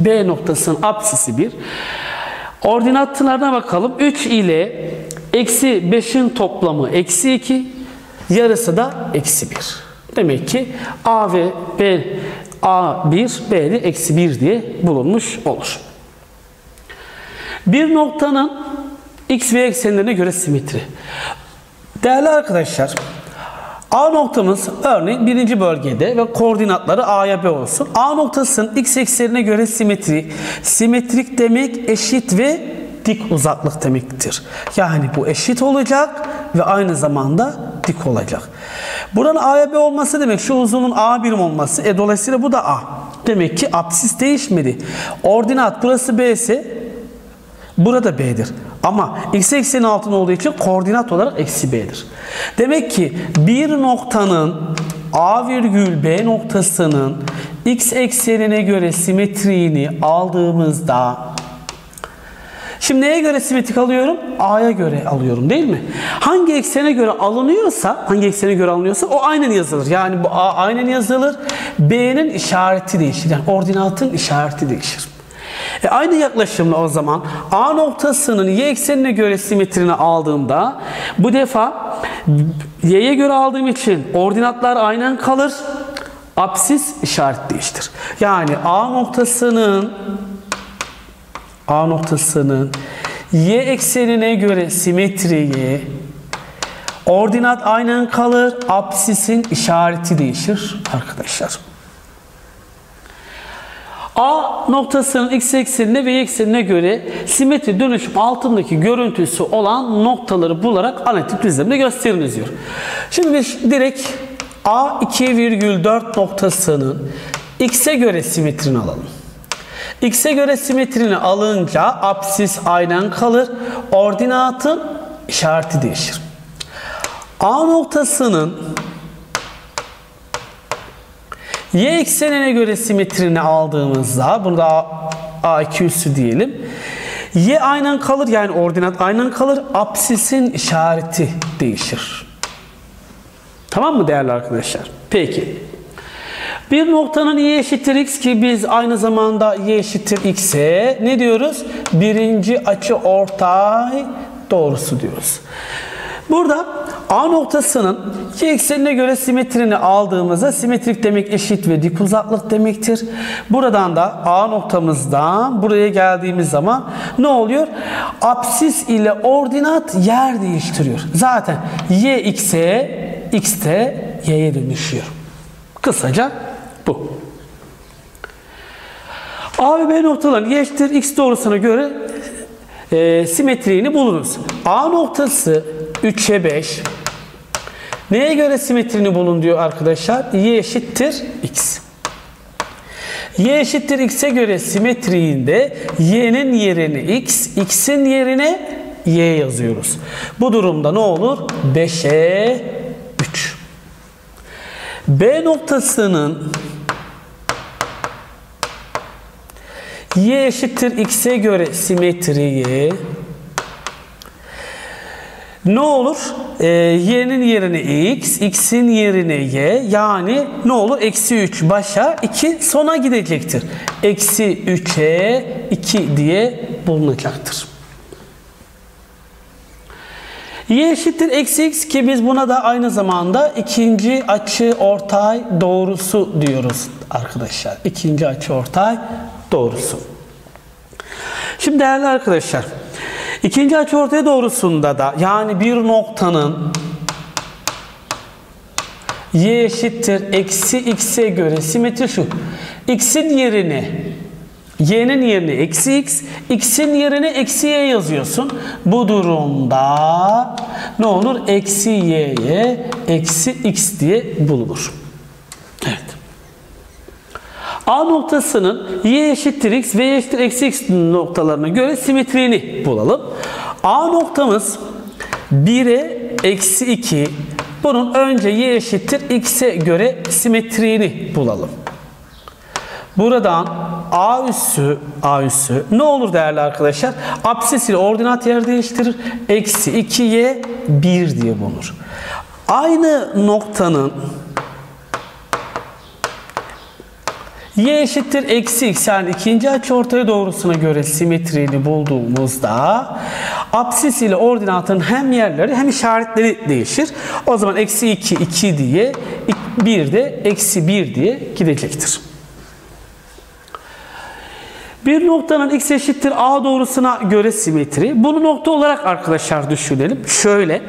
B noktasının apsisi 1. Ordinatlarına bakalım. 3 ile eksi 5'in toplamı eksi 2. Yarısı da eksi 1. Demek ki A ve B A1, B'de eksi 1 diye bulunmuş olur. Bir noktanın x ve eksenlerine göre simetri. Değerli arkadaşlar, A noktamız örneğin birinci bölgede ve koordinatları A'ya B olsun. A noktasının x eksenine göre simetri, simetrik demek eşit ve dik uzaklık demektir. Yani bu eşit olacak ve aynı zamanda dik olacak. Buranın A'ya B olması demek şu uzunun A birim olması. E dolayısıyla bu da A. Demek ki apsis değişmedi. Ordinat burası B ise burada B'dir. Ama x eksenin altında olduğu için koordinat olarak eksi B'dir. Demek ki bir noktanın A virgül B noktasının x eksenine göre simetriğini aldığımızda Şimdi neye göre simetrik alıyorum? A'ya göre alıyorum değil mi? Hangi eksene göre alınıyorsa, hangi eksene göre alınıyorsa o aynen yazılır. Yani bu A aynen yazılır. B'nin işareti değişir. Yani ordinatın işareti değişir. E aynı yaklaşımla o zaman A noktasının Y eksenine göre simetrini aldığımda bu defa Y'ye göre aldığım için ordinatlar aynen kalır. Apsis işaret değiştir. Yani A noktasının A noktasının y eksenine göre simetriyi ordinat aynen kalır. Apsisin işareti değişir arkadaşlar. A noktasının x eksenine ve y eksenine göre simetri dönüşüm altındaki görüntüsü olan noktaları bularak analitik düzlemde gösteriniz diyor. Şimdi biz direkt A 2,4 noktasının x'e göre simetrini alalım. X'e göre simetrini alınca apsis aynen kalır. Ordinatın işareti değişir. A noktasının Y eksenine göre simetrini aldığımızda bunu da A, A2 üssü diyelim. Y aynen kalır yani ordinat aynen kalır. Apsisin işareti değişir. Tamam mı değerli arkadaşlar? Peki. Bir noktanın y eşittir x ki biz aynı zamanda y eşittir x'e ne diyoruz? Birinci açı ortay doğrusu diyoruz. Burada A noktasının y eksenine göre simetrini aldığımızda simetrik demek eşit ve dik uzaklık demektir. Buradan da A noktamızdan buraya geldiğimiz zaman ne oluyor? Apsis ile ordinat yer değiştiriyor. Zaten y x'e x de y'ye dönüşüyor. Kısaca bu. A ve B noktalarının y eşittir x doğrusuna göre e, simetriğini bulunuz. A noktası 3'e 5. Neye göre simetrini bulun diyor arkadaşlar? Y eşittir x. Y eşittir x'e göre simetriğinde y'nin yerine x, x'in yerine y yazıyoruz. Bu durumda ne olur? 5'e 3. B noktasının y eşittir x'e göre simetriyi ne olur? Ee, y'nin yerine x, x'in yerine y. Yani ne olur? Eksi 3 başa 2 sona gidecektir. Eksi 3'e 2 diye bulunacaktır. Y eşittir eksi x ki biz buna da aynı zamanda ikinci açı ortay doğrusu diyoruz arkadaşlar. İkinci açı ortay doğrusu. Şimdi değerli arkadaşlar ikinci açı ortay doğrusunda da yani bir noktanın y eşittir eksi x'e göre simetri şu. x'in yerine y'nin yerine eksi x, x'in yerine eksi y yazıyorsun. Bu durumda ne olur? Eksi y'ye eksi x diye bulunur. A noktasının y eşittir x ve y eşittir eksi x noktalarına göre simetriğini bulalım. A noktamız 1'e eksi 2. Bunun önce y eşittir x'e göre simetriğini bulalım. Buradan a üssü, a üssü ne olur değerli arkadaşlar? Apsis ile ordinat yer değiştirir. Eksi 2y 1 diye bulunur. Aynı noktanın y eşittir eksi x yani ikinci açıortay doğrusuna göre simetriğini bulduğumuzda apsis ile ordinatın hem yerleri hem işaretleri değişir. O zaman eksi 2 2 diye 1 de eksi 1 diye gidecektir. Bir noktanın x eşittir a doğrusuna göre simetri. Bunu nokta olarak arkadaşlar düşünelim. Şöyle.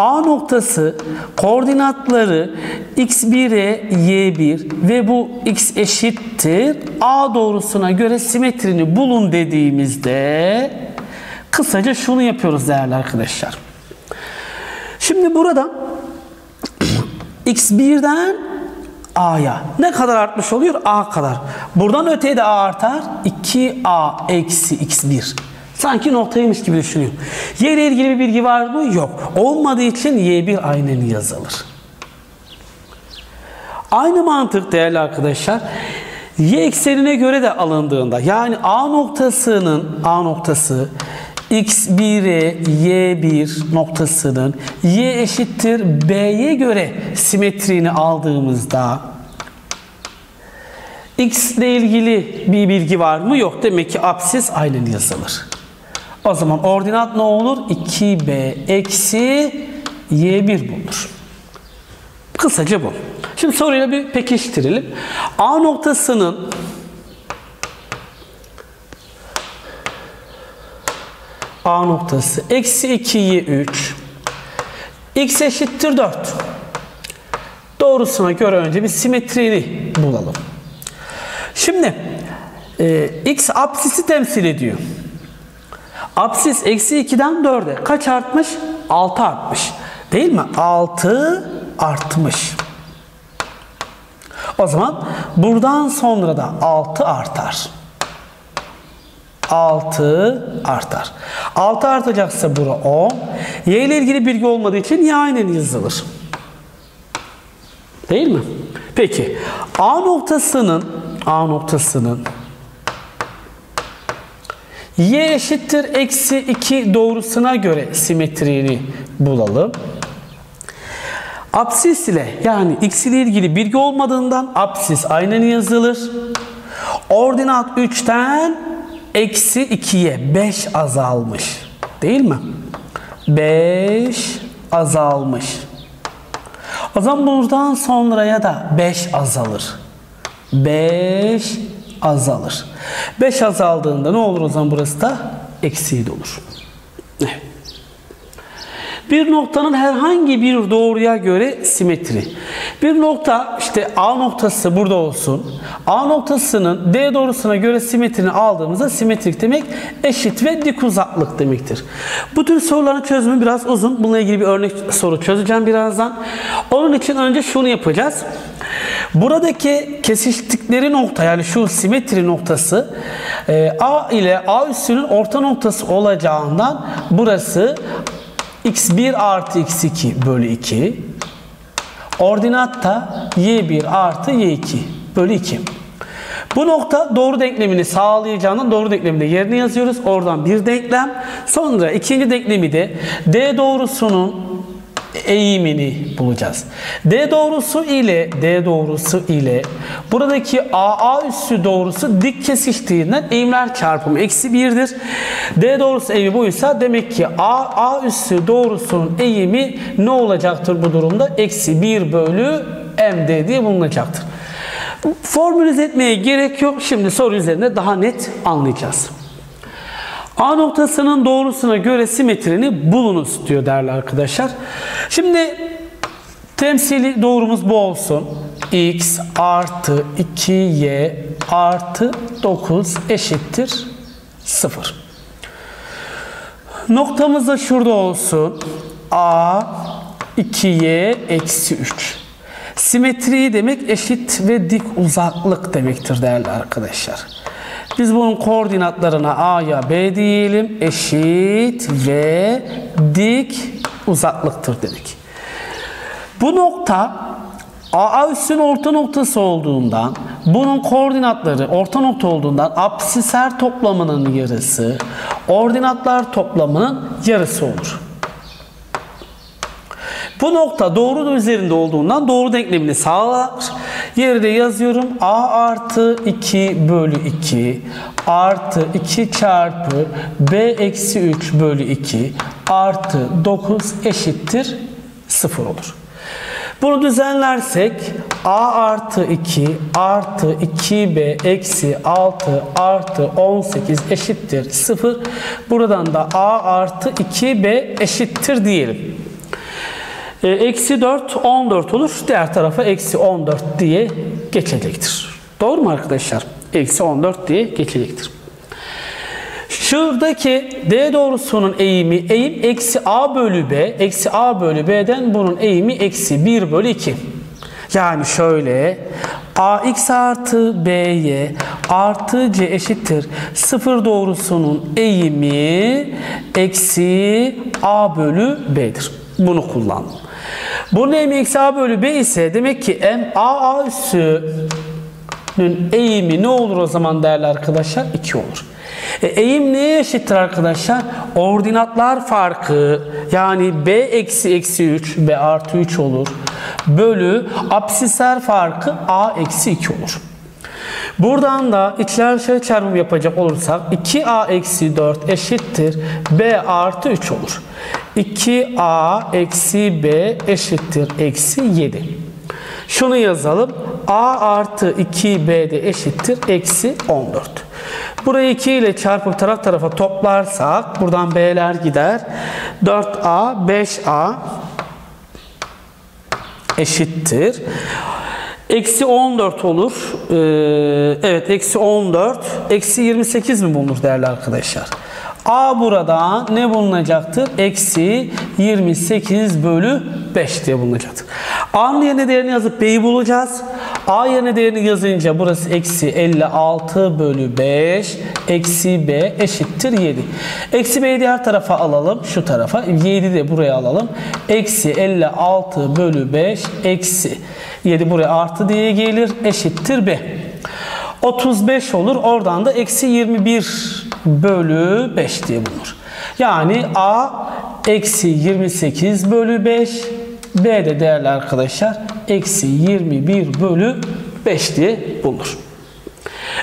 A noktası koordinatları x1'e y1 ve bu x eşittir A doğrusuna göre simetrini bulun dediğimizde kısaca şunu yapıyoruz değerli arkadaşlar. Şimdi burada x1'den A'ya ne kadar artmış oluyor? A kadar. Buradan öteye de A artar. 2A eksi x1. Sanki noktaymış gibi düşünüyorum. Y ile ilgili bir bilgi var mı? Yok. Olmadığı için Y1 aynen yazılır. Aynı mantık değerli arkadaşlar. Y eksenine göre de alındığında yani A noktasının A noktası x1'e y1 noktasının y eşittir b'ye göre simetriğini aldığımızda x ile ilgili bir bilgi var mı? Yok. Demek ki apsis aynen yazılır. O zaman ordinat ne olur? 2b eksi y1 bulunur. Kısaca bu. Şimdi soruyla bir pekiştirelim. A noktasının A noktası eksi 2'yi 3 x eşittir 4 doğrusuna göre önce bir simetriğini bulalım. Şimdi e, x apsisi temsil ediyor. Apsis eksi 2'den 4'e kaç artmış? 6 artmış. Değil mi? 6 artmış. O zaman buradan sonra da 6 artar. 6 artar. 6 artacaksa bura 10. Y ile ilgili bilgi olmadığı için y aynen yazılır. Değil mi? Peki A noktasının A noktasının y eşittir eksi 2 doğrusuna göre simetriğini bulalım. Apsis ile yani x ile ilgili bilgi olmadığından apsis aynen yazılır. Ordinat 3'ten eksi 2'ye 5 azalmış. Değil mi? 5 azalmış. O zaman buradan sonraya da 5 azalır. 5 azalır. 5 azaldığında ne olur o zaman burası da eksi olur. Evet. Bir noktanın herhangi bir doğruya göre simetri. Bir nokta işte A noktası burada olsun. A noktasının D doğrusuna göre simetrini aldığımızda simetrik demek eşit ve dik uzaklık demektir. Bu tür soruların çözümü biraz uzun. Bununla ilgili bir örnek soru çözeceğim birazdan. Onun için önce şunu yapacağız. Buradaki kesiştikleri nokta yani şu simetri noktası e, A ile A üssünün orta noktası olacağından burası x1 artı x2 bölü 2 ordinat da y1 artı y2 bölü 2. Bu nokta doğru denklemini sağlayacağından doğru denklemini de yerine yazıyoruz. Oradan bir denklem. Sonra ikinci denklemi de d doğrusunun eğimini bulacağız. D doğrusu ile D doğrusu ile buradaki AA üssü doğrusu dik kesiştiğinden eğimler çarpımı eksi 1'dir. D doğrusu eğimi buysa demek ki AA üssü doğrusunun eğimi ne olacaktır bu durumda? Eksi 1 bölü MD diye bulunacaktır. Formülize etmeye gerek yok. Şimdi soru üzerinde daha net anlayacağız. A noktasının doğrusuna göre simetrini bulunuz diyor değerli arkadaşlar. Şimdi Temsili doğrumuz bu olsun. x artı 2y artı 9 eşittir 0. Noktamız da şurada olsun. a 2y eksi 3. Simetri demek eşit ve dik uzaklık demektir değerli arkadaşlar. Biz bunun koordinatlarına A'ya B diyelim. Eşit ve dik uzaklıktır dedik. Bu nokta AA üssün orta noktası olduğundan bunun koordinatları orta nokta olduğundan apsisler toplamının yarısı ordinatlar toplamının yarısı olur. Bu nokta doğru üzerinde olduğundan doğru denklemini sağlar. Yerde yazıyorum. A artı 2 bölü 2 artı 2 çarpı B eksi 3 bölü 2 artı 9 eşittir 0 olur. Bunu düzenlersek A artı 2 artı 2B eksi 6 artı 18 eşittir 0. Buradan da A artı 2B eşittir diyelim. E, eksi 4 14 olur. Diğer tarafa eksi 14 diye geçecektir. Doğru mu arkadaşlar? Eksi 14 diye geçecektir. Şuradaki D doğrusunun eğimi eğim eksi A bölü B. Eksi A bölü B'den bunun eğimi eksi 1 bölü 2. Yani şöyle ax artı by artı c eşittir. Sıfır doğrusunun eğimi eksi a bölü b'dir. Bunu kullandım. Bunun eğimi eksi a bölü b ise demek ki m a a üssünün eğimi ne olur o zaman değerli arkadaşlar? 2 olur. E, eğim neye eşittir arkadaşlar? Ordinatlar farkı yani b eksi eksi 3 b artı 3 olur. Bölü apsisler farkı a eksi 2 olur. Buradan da içler dışarı çarpım yapacak olursak 2a eksi 4 eşittir b artı 3 olur. 2a eksi b eşittir eksi 7. Şunu yazalım. a artı 2b de eşittir eksi 14. Burayı 2 ile çarpıp taraf tarafa toplarsak buradan b'ler gider. 4a 5a eşittir. Eksi 14 olur. Ee, evet eksi 14. Eksi 28 mi bulunur değerli arkadaşlar? A burada ne bulunacaktır? Eksi 28 bölü 5 diye bulunacaktır. A'nın yerine değerini yazıp B'yi bulacağız. A yerine değerini yazınca burası eksi 56 bölü 5 eksi B eşittir 7. Eksi B'yi diğer tarafa alalım. Şu tarafa. 7 de buraya alalım. Eksi 56 bölü 5 eksi 7 buraya artı diye gelir. Eşittir B. 35 olur. Oradan da eksi 21 bölü 5 diye bulunur. Yani A eksi 28 bölü 5 B de değerli arkadaşlar eksi 21 bölü 5 diye bulunur.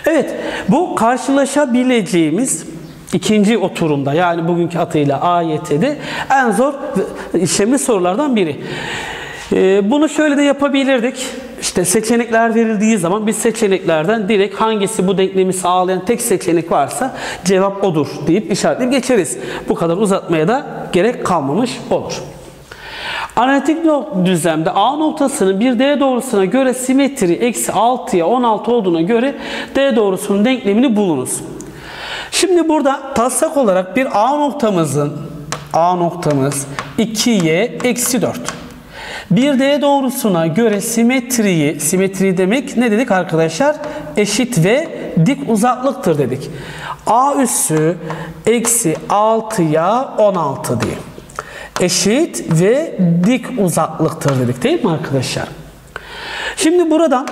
Evet bu karşılaşabileceğimiz ikinci oturumda yani bugünkü atıyla AYT'de en zor işlemli sorulardan biri. Ee, bunu şöyle de yapabilirdik. İşte seçenekler verildiği zaman biz seçeneklerden direkt hangisi bu denklemi sağlayan tek seçenek varsa cevap odur deyip işaretleyip geçeriz. Bu kadar uzatmaya da gerek kalmamış olur. Analitik düzlemde A noktasının bir D doğrusuna göre simetri eksi 6'ya 16 olduğuna göre D doğrusunun denklemini bulunuz. Şimdi burada taslak olarak bir A noktamızın A noktamız 2y eksi 4. Bir D doğrusuna göre simetriyi, simetri demek ne dedik arkadaşlar? Eşit ve dik uzaklıktır dedik. A üssü eksi 6'ya 16 diye. Eşit ve dik uzaklıktır dedik değil mi arkadaşlar? Şimdi buradan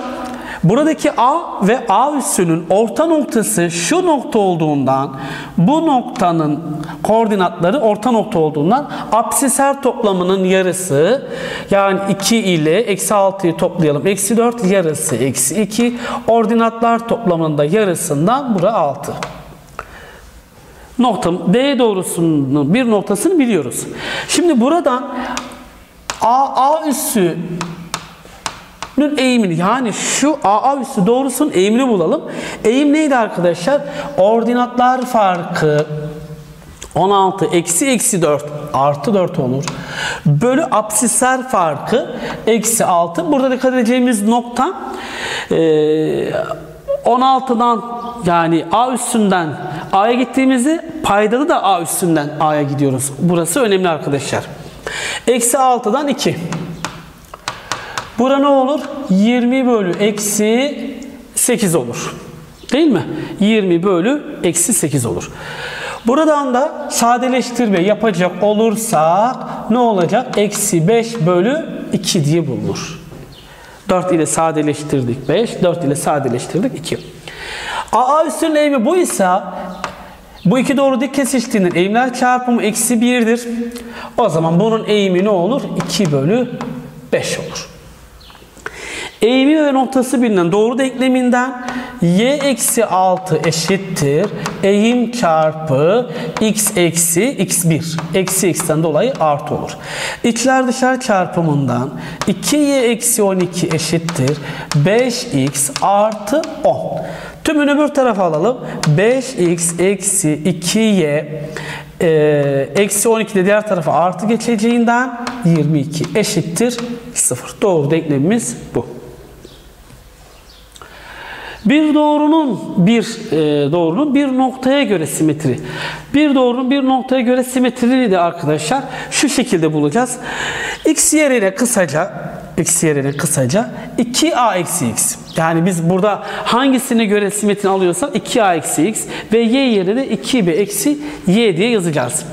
Buradaki A ve A üssünün orta noktası şu nokta olduğundan bu noktanın koordinatları orta nokta olduğundan apsisler toplamının yarısı yani 2 ile eksi 6'yı toplayalım. Eksi 4 yarısı eksi 2 ordinatlar toplamında yarısından bura 6 noktam D doğrusunun bir noktasını biliyoruz. Şimdi buradan A, A üssü eğimini yani şu AA üssü doğrusunun eğimini bulalım. Eğim neydi arkadaşlar? Ordinatlar farkı 16 eksi eksi 4 artı 4 olur. Bölü absisler farkı eksi 6. Burada dikkat edeceğimiz nokta e, 16'dan yani A üstünden A'ya gittiğimizde paydalı da A üstünden A'ya gidiyoruz. Burası önemli arkadaşlar. Eksi 6'dan 2. Bura ne olur? 20 bölü eksi 8 olur. Değil mi? 20 bölü eksi 8 olur. Buradan da sadeleştirme yapacak olursak ne olacak? Eksi 5 bölü 2 diye bulunur. 4 ile sadeleştirdik 5, 4 ile sadeleştirdik 2. AA üstünün eğimi bu ise bu iki doğru dik kesiştiğinin eğimler çarpımı eksi 1'dir. O zaman bunun eğimi ne olur? 2 bölü 5 olur. Eğimi ve noktası bilinen doğru denkleminden y eksi 6 eşittir. Eğim çarpı x eksi x1. Eksi x'ten dolayı artı olur. İçler dışlar çarpımından 2y eksi 12 eşittir. 5x artı 10. Tümünü bir tarafa alalım. 5x eksi 2y e, eksi 12 de diğer tarafa artı geçeceğinden 22 eşittir 0. Doğru denklemimiz bu. Bir doğrunun bir e, doğrunun bir noktaya göre simetri. Bir doğrunun bir noktaya göre simetrini de arkadaşlar şu şekilde bulacağız. X yerine kısaca x yerine kısaca 2a eksi x. Yani biz burada hangisine göre simetrini alıyorsak 2a eksi x ve y yerine 2b eksi y diye yazacağız.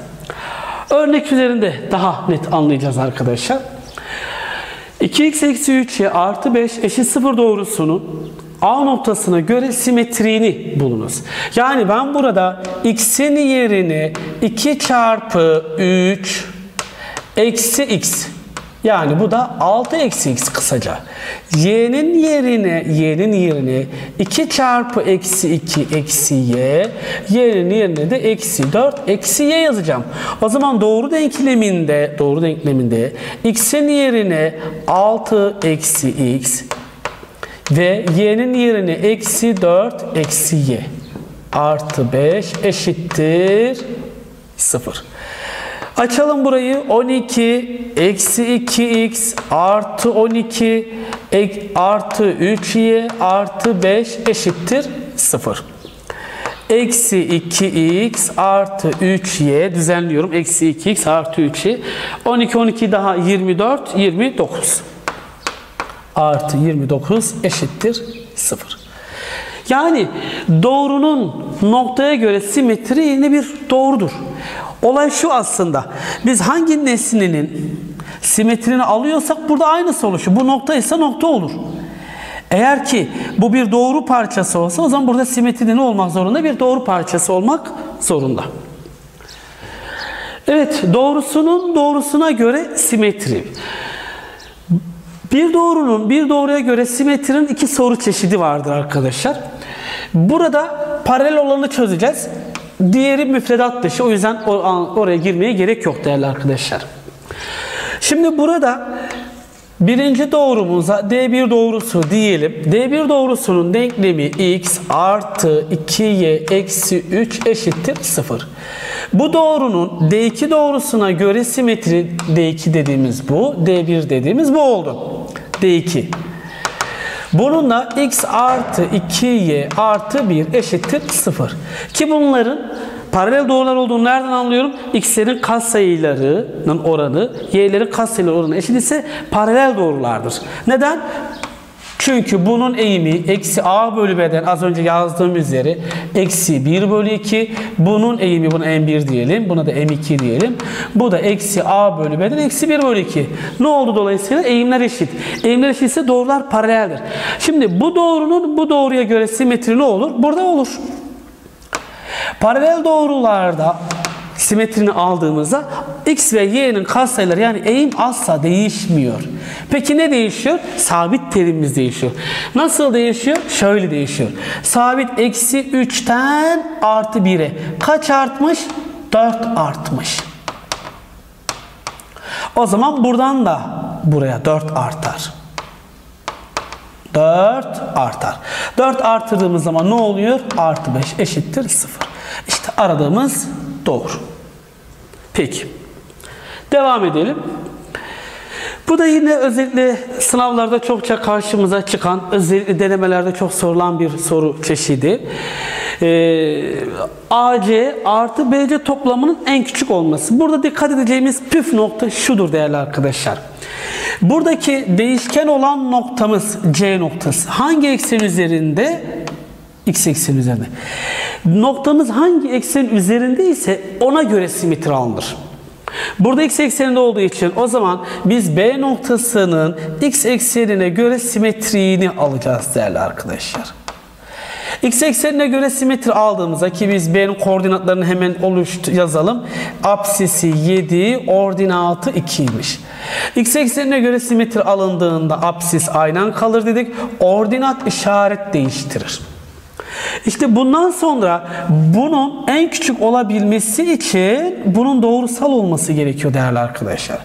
Örnek üzerinde daha net anlayacağız arkadaşlar. 2x eksi 3y artı 5 eşit 0 doğrusunun A noktasına göre simetriğini bulunuz. Yani ben burada x'in yerine 2 çarpı 3 eksi x yani bu da 6 eksi x kısaca. Y'nin yerine, y'nin yerine 2 çarpı eksi 2 eksi y, y'nin yerine de eksi 4 eksi y yazacağım. O zaman doğru denkleminde, doğru denkleminde x'in yerine 6 eksi x ve y'nin yerine eksi 4 eksi y artı 5 eşittir 0. Açalım burayı 12 eksi 2x artı 12 ek, artı 3y artı 5 eşittir 0. Eksi 2x artı 3y düzenliyorum. Eksi 2x artı 3y. 12 12 daha 24 29 artı 29 eşittir 0. Yani doğrunun noktaya göre simetri yine bir doğrudur. Olay şu aslında. Biz hangi nesnenin simetrini alıyorsak burada aynısı oluşuyor. Bu nokta ise nokta olur. Eğer ki bu bir doğru parçası olsa o zaman burada simetride ne olmak zorunda? Bir doğru parçası olmak zorunda. Evet doğrusunun doğrusuna göre simetri. Bir doğrunun bir doğruya göre simetrinin iki soru çeşidi vardır arkadaşlar. Burada paralel olanı çözeceğiz. Diğeri müfredat dışı. O yüzden oraya girmeye gerek yok değerli arkadaşlar. Şimdi burada birinci doğrumuza D1 doğrusu diyelim. D1 doğrusunun denklemi x artı 2y eksi 3 eşittir 0. Bu doğrunun D2 doğrusuna göre simetri D2 dediğimiz bu. D1 dediğimiz bu oldu. D2. Bununla x artı 2y artı 1 eşittir 0. Ki bunların paralel doğrular olduğunu nereden anlıyorum? X'lerin katsayılarının oranı, y'lerin katsayıları oranı eşit ise paralel doğrulardır. Neden? Çünkü bunun eğimi eksi a bölü b'den az önce yazdığım üzere eksi 1 bölü 2. Bunun eğimi buna m1 diyelim. Buna da m2 diyelim. Bu da eksi a bölü b'den eksi 1 bölü 2. Ne oldu dolayısıyla? Eğimler eşit. Eğimler eşit ise doğrular paraleldir. Şimdi bu doğrunun bu doğruya göre simetri ne olur? Burada olur. Paralel doğrularda simetrini aldığımızda x ve y'nin katsayıları yani eğim asla değişmiyor. Peki ne değişiyor? Sabit terimimiz değişiyor. Nasıl değişiyor? Şöyle değişiyor. Sabit eksi 3'ten artı 1'e kaç artmış? 4 artmış. O zaman buradan da buraya 4 artar. 4 artar. 4 artırdığımız zaman ne oluyor? Artı 5 eşittir 0. İşte aradığımız doğru. Peki. Devam edelim. Bu da yine özellikle sınavlarda çokça karşımıza çıkan, özellikle denemelerde çok sorulan bir soru çeşidi. Ee, AC artı BC toplamının en küçük olması. Burada dikkat edeceğimiz püf nokta şudur değerli arkadaşlar. Buradaki değişken olan noktamız C noktası. Hangi eksen üzerinde? X eksen üzerinde. Noktamız hangi eksen üzerinde ise ona göre simetri alınır. Burada x ekseninde olduğu için o zaman biz B noktasının x eksenine göre simetriğini alacağız değerli arkadaşlar. X eksenine göre simetri aldığımızda ki biz B'nin koordinatlarını hemen oluştu yazalım. Apsisi 7, ordinatı 2'ymiş. X eksenine göre simetri alındığında apsis aynen kalır dedik. Ordinat işaret değiştirir. İşte bundan sonra bunun en küçük olabilmesi için bunun doğrusal olması gerekiyor değerli arkadaşlar.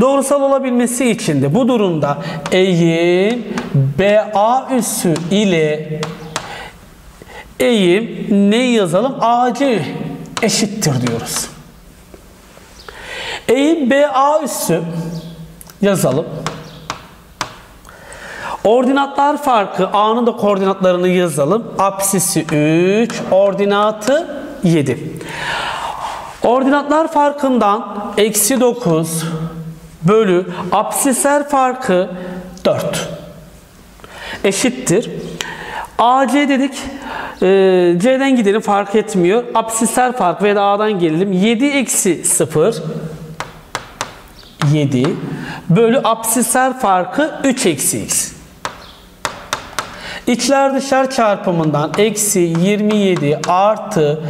Doğrusal olabilmesi için de bu durumda eğim BA üssü ile eğim ne yazalım? AC eşittir diyoruz. Eğim BA üssü yazalım. Ordinatlar farkı A'nın da koordinatlarını yazalım. Apsisi 3, ordinatı 7. Ordinatlar farkından eksi 9 bölü apsisler farkı 4 eşittir. AC dedik. Ee, C'den gidelim fark etmiyor. Apsisler farkı veya A'dan gelelim. 7 eksi 0 7 bölü apsisler farkı 3 eksi x. İçler dışlar çarpımından eksi 27 artı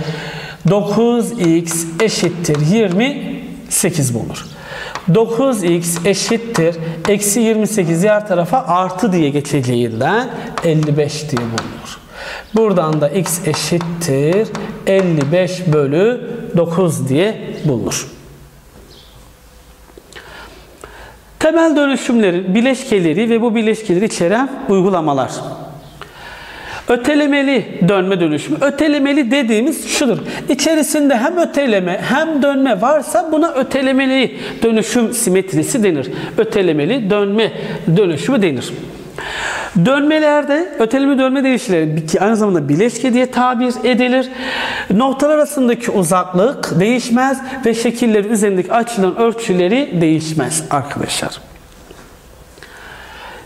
9x eşittir 28 bulunur. 9x eşittir eksi 28 diğer tarafa artı diye geçeceğinden 55 diye bulunur. Buradan da x eşittir 55 bölü 9 diye bulunur. Temel dönüşümlerin bileşkeleri ve bu bileşkeleri içeren uygulamalar. Ötelemeli dönme dönüşümü. Ötelemeli dediğimiz şudur. İçerisinde hem öteleme hem dönme varsa buna ötelemeli dönüşüm simetrisi denir. Ötelemeli dönme dönüşümü denir. Dönmelerde öteleme dönme değişleri ki aynı zamanda bileşke diye tabir edilir. Noktalar arasındaki uzaklık değişmez ve şekilleri üzerindeki açıların ölçüleri değişmez arkadaşlar.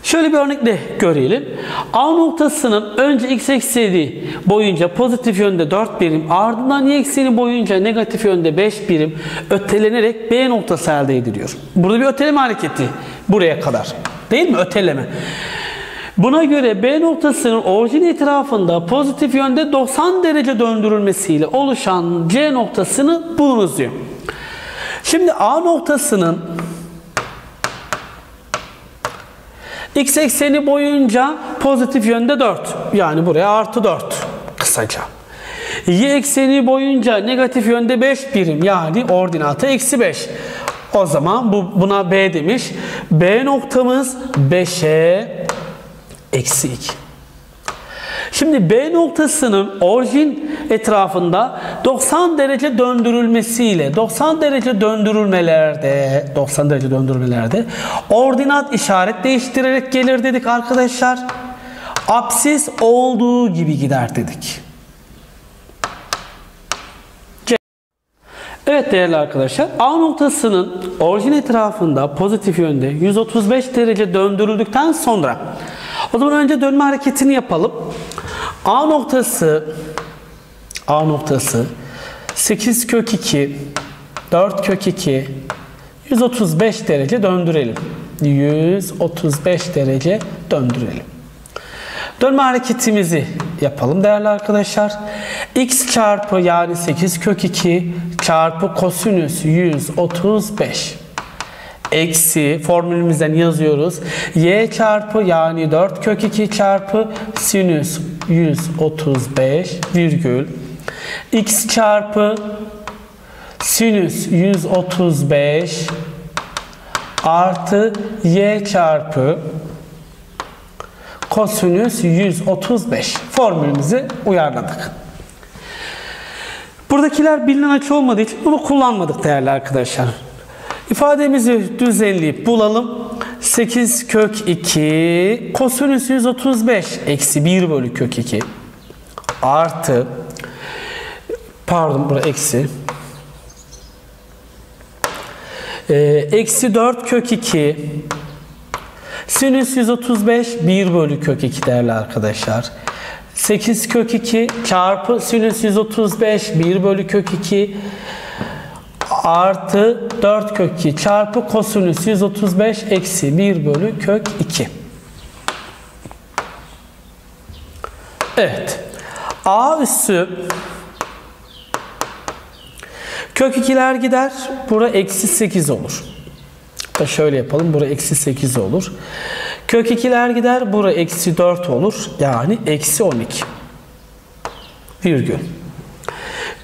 Şöyle bir örnekle görelim. A noktasının önce x ekseni boyunca pozitif yönde 4 birim ardından y ekseni boyunca negatif yönde 5 birim ötelenerek B noktası elde ediliyor. Burada bir öteleme hareketi buraya kadar. Değil mi? Öteleme. Buna göre B noktasının orijin etrafında pozitif yönde 90 derece döndürülmesiyle oluşan C noktasını bulunuz diyor. Şimdi A noktasının X ekseni boyunca pozitif yönde 4. Yani buraya artı 4 kısaca. Y ekseni boyunca negatif yönde 5 birim yani ordinatı eksi 5. O zaman bu buna B demiş. B noktamız 5'e eksi 2. Şimdi B noktasının orijin etrafında 90 derece döndürülmesiyle 90 derece döndürülmelerde 90 derece döndürmelerde ordinat işaret değiştirerek gelir dedik arkadaşlar. Apsis olduğu gibi gider dedik. Evet değerli arkadaşlar A noktasının orijin etrafında pozitif yönde 135 derece döndürüldükten sonra o zaman önce dönme hareketini yapalım. A noktası A noktası 8 kök 2 4 kök 2 135 derece döndürelim. 135 derece döndürelim. Dönme hareketimizi yapalım değerli arkadaşlar. x çarpı yani 8 kök 2 çarpı kosinüs 135 eksi formülümüzden yazıyoruz. y çarpı yani 4 kök 2 çarpı sinüs 135 virgül x çarpı sinüs 135 artı y çarpı kosinüs 135 formülümüzü uyarladık. Buradakiler bilinen açı olmadığı için bunu kullanmadık değerli arkadaşlar. İfademizi düzenleyip bulalım. 8 kök 2 kosinüs 135 eksi 1 bölü kök 2 artı pardon burada eksi ee, eksi 4 kök 2 sinüs 135 1 bölü kök 2 değerli arkadaşlar. 8 kök 2 çarpı sinüs 135 1 bölü kök 2 artı 4 kök 2 çarpı kosinüs 135 eksi 1 bölü kök 2. Evet. A üssü kök 2'ler gider. Bura eksi 8 olur. Da şöyle yapalım. Bura eksi 8 olur. Kök 2'ler gider. Bura eksi 4 olur. Yani eksi 12. Virgül.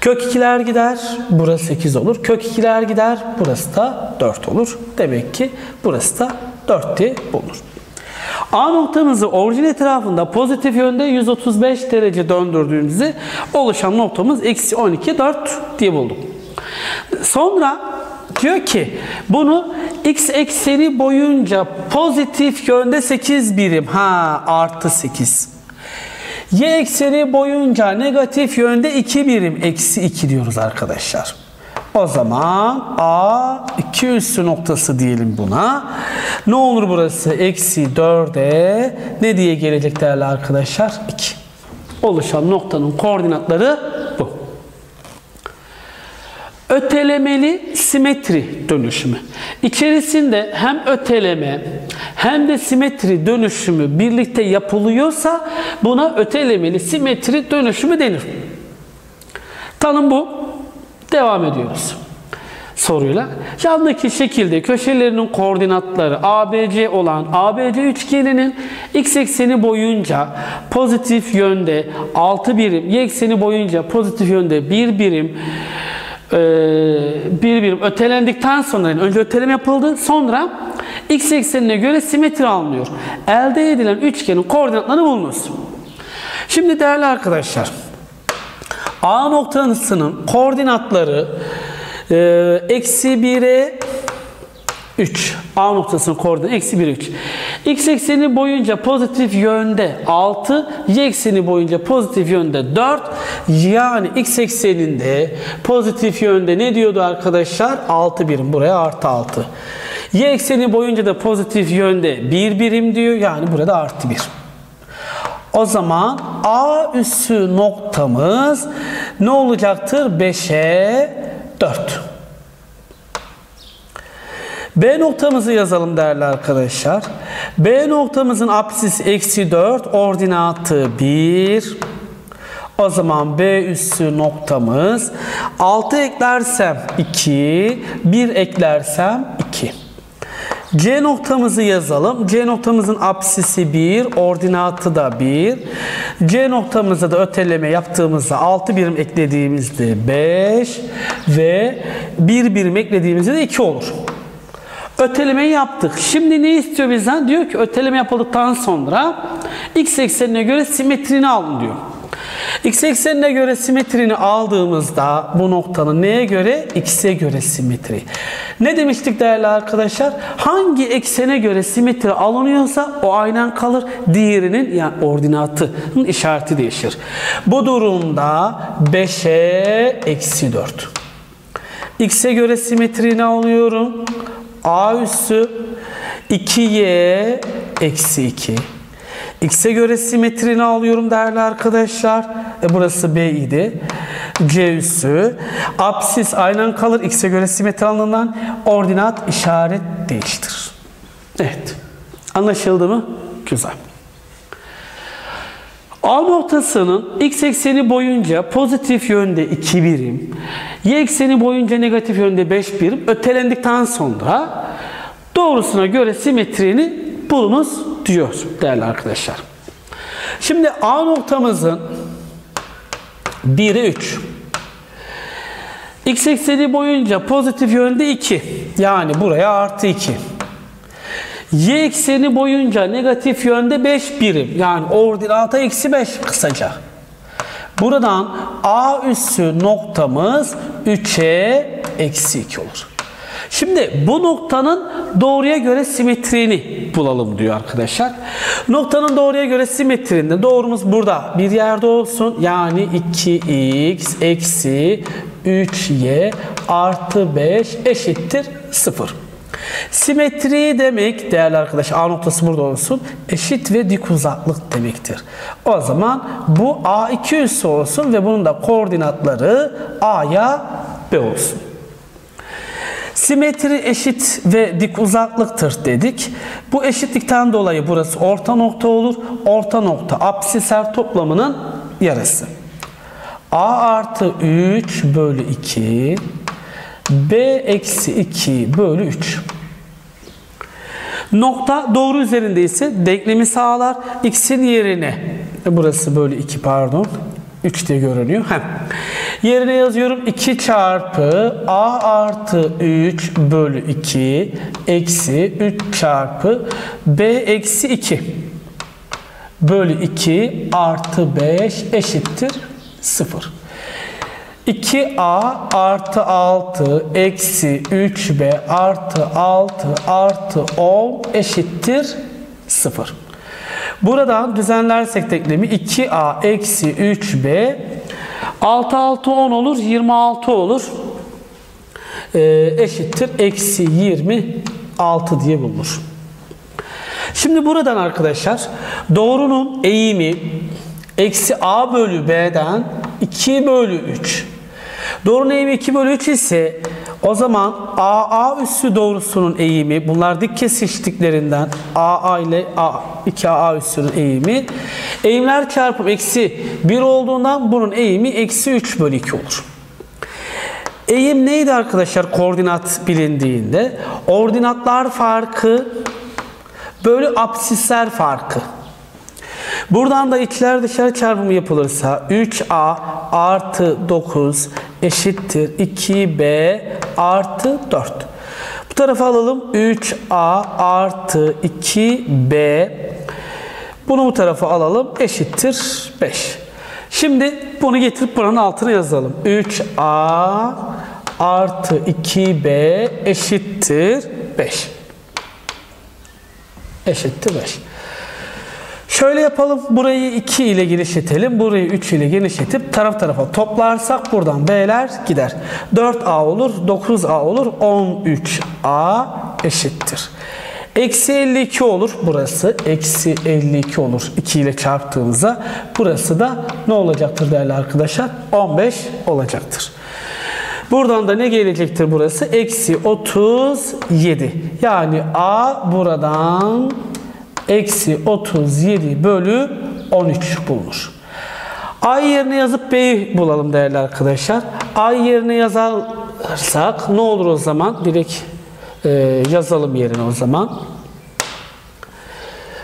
Kök 2'ler gider. Burası 8 olur. Kök 2'ler gider. Burası da 4 olur. Demek ki burası da 4 diye bulunur. A noktamızı orijin etrafında pozitif yönde 135 derece döndürdüğümüzde oluşan noktamız eksi 12 4 diye bulduk. Sonra diyor ki bunu x ekseni boyunca pozitif yönde 8 birim. Ha artı 8. Y ekseni boyunca negatif yönde 2 birim. Eksi 2 diyoruz arkadaşlar. O zaman A 2 üssü noktası diyelim buna. Ne olur burası? Eksi 4'e ne diye gelecek değerli arkadaşlar? 2. Oluşan noktanın koordinatları bu. Ötelemeli simetri dönüşümü. İçerisinde hem öteleme hem de simetri dönüşümü birlikte yapılıyorsa buna ötelemeli simetri dönüşümü denir. Tanım bu. Devam ediyoruz soruyla. Yandaki şekilde köşelerinin koordinatları ABC olan ABC üçgeninin x ekseni boyunca pozitif yönde 6 birim, y ekseni boyunca pozitif yönde 1 birim e, bir birim ötelendikten sonra yani önce öteleme yapıldı sonra x eksenine göre simetri alınıyor. Elde edilen üçgenin koordinatları bulunuz. Şimdi değerli arkadaşlar A noktasının koordinatları e, eksi 1'e 3. A noktasının koordinatı eksi 1, 3. X ekseni boyunca pozitif yönde 6, Y ekseni boyunca pozitif yönde 4. Yani X ekseninde pozitif yönde ne diyordu arkadaşlar? 6 birim. Buraya artı 6. Y ekseni boyunca da pozitif yönde 1 birim diyor. Yani burada artı 1. O zaman A üssü noktamız ne olacaktır? 5'e 4. B noktamızı yazalım değerli arkadaşlar. B noktamızın apsisi eksi 4, ordinatı 1. O zaman B üssü noktamız 6 eklersem 2, 1 eklersem 2. C noktamızı yazalım. C noktamızın apsisi 1, ordinatı da 1. C noktamıza da öteleme yaptığımızda 6 birim eklediğimizde 5 ve 1 birim eklediğimizde de 2 olur. Ötelemeyi yaptık. Şimdi ne istiyor bizden? Diyor ki öteleme yapıldıktan sonra x eksenine göre simetrini alın diyor. X eksenine göre simetrini aldığımızda bu noktanın neye göre? X'e göre simetri. Ne demiştik değerli arkadaşlar? Hangi eksene göre simetri alınıyorsa o aynen kalır. Diğerinin yani ordinatının işareti değişir. Bu durumda 5'e eksi 4. X'e göre simetrini alıyorum. A üssü 2y eksi 2. X'e göre simetrini alıyorum değerli arkadaşlar. E burası B idi. C üssü. Apsis aynen kalır. X'e göre simetri alındığından ordinat işaret değiştirir. Evet. Anlaşıldı mı? Güzel. A noktasının x ekseni boyunca pozitif yönde 2 birim, y ekseni boyunca negatif yönde 5 birim ötelendikten sonra doğrusuna göre simetrini bulunuz diyor değerli arkadaşlar. Şimdi A noktamızın 1'e 3. X ekseni boyunca pozitif yönde 2. Yani buraya artı 2. Y ekseni boyunca negatif yönde 5 birim. Yani ordinata eksi 5 kısaca. Buradan A üssü noktamız 3'e eksi 2 olur. Şimdi bu noktanın doğruya göre simetriğini bulalım diyor arkadaşlar. Noktanın doğruya göre simetriğinde doğrumuz burada bir yerde olsun. Yani 2x eksi 3y artı 5 eşittir 0. Simetri demek değerli arkadaş A noktası burada olsun. Eşit ve dik uzaklık demektir. O zaman bu A2 üssü olsun ve bunun da koordinatları A'ya B olsun. Simetri eşit ve dik uzaklıktır dedik. Bu eşitlikten dolayı burası orta nokta olur. Orta nokta apsisler toplamının yarısı. A artı 3 bölü 2 B eksi 2 bölü 3. Nokta doğru üzerinde ise denklemi sağlar. X'in yerine burası bölü 2 pardon. 3 diye görünüyor. Heh. Yerine yazıyorum 2 çarpı A artı 3 bölü 2 eksi 3 çarpı B eksi 2 bölü 2 artı 5 eşittir 0. 2a artı 6 eksi 3b artı 6 artı 10 eşittir 0. Buradan düzenlersek denklemi 2a eksi 3b 6 6 10 olur 26 olur ee, eşittir eksi 26 diye bulunur. Şimdi buradan arkadaşlar doğrunun eğimi eksi a bölü b'den 2 bölü 3. Doğrunun eğimi 2 bölü 3 ise o zaman AA üssü doğrusunun eğimi bunlar dik kesiştiklerinden AA ile A, 2AA üssünün eğimi eğimler çarpım eksi 1 olduğundan bunun eğimi eksi 3 bölü 2 olur. Eğim neydi arkadaşlar koordinat bilindiğinde? Ordinatlar farkı bölü apsisler farkı. Buradan da içler dışarı çarpımı yapılırsa 3a artı 9 eşittir 2b artı 4. Bu tarafa alalım 3a artı 2b bunu bu tarafa alalım eşittir 5. Şimdi bunu getirip buranın altına yazalım. 3a artı 2b eşittir 5. Eşittir 5. Şöyle yapalım. Burayı 2 ile genişletelim. Burayı 3 ile genişletip taraf tarafa toplarsak buradan B'ler gider. 4A olur, 9A olur, 13A eşittir. Eksi 52 olur burası. Eksi 52 olur 2 ile çarptığımızda. Burası da ne olacaktır değerli arkadaşlar? 15 olacaktır. Buradan da ne gelecektir burası? Eksi 37. Yani A buradan eksi 37 bölü 13 bulunur. A yerine yazıp B'yi bulalım değerli arkadaşlar. A yerine yazarsak ne olur o zaman? Direkt e, yazalım yerine o zaman.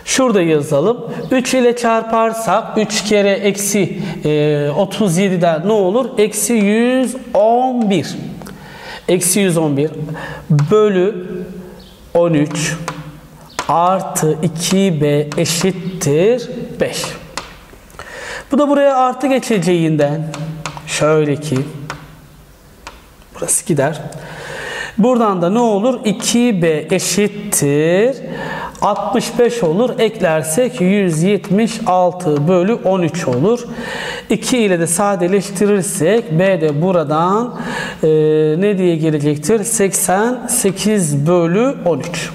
Şurada yazalım. 3 ile çarparsak 3 kere eksi e, 37'den ne olur? Eksi 111. Eksi 111 bölü 13 artı 2b eşittir 5. Bu da buraya artı geçeceğinden şöyle ki burası gider. Buradan da ne olur? 2b eşittir 65 olur. Eklersek 176 bölü 13 olur. 2 ile de sadeleştirirsek b de buradan e, ne diye gelecektir? 88 bölü 13.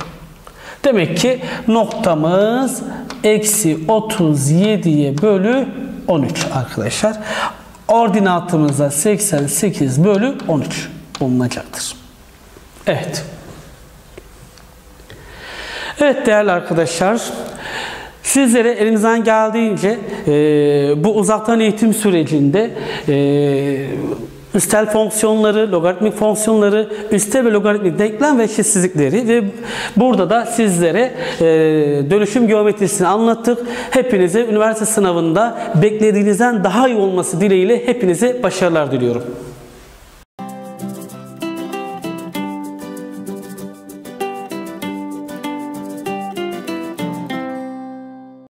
Demek ki noktamız eksi 37'ye bölü 13 arkadaşlar. Ordinatımızda 88 bölü 13 bulunacaktır. Evet. Evet değerli arkadaşlar. Sizlere elimizden geldiğince e, bu uzaktan eğitim sürecinde e, üstel fonksiyonları, logaritmik fonksiyonları, üstel ve logaritmik denklem ve eşitsizlikleri ve burada da sizlere e, dönüşüm geometrisini anlattık. Hepinize üniversite sınavında beklediğinizden daha iyi olması dileğiyle hepinize başarılar diliyorum.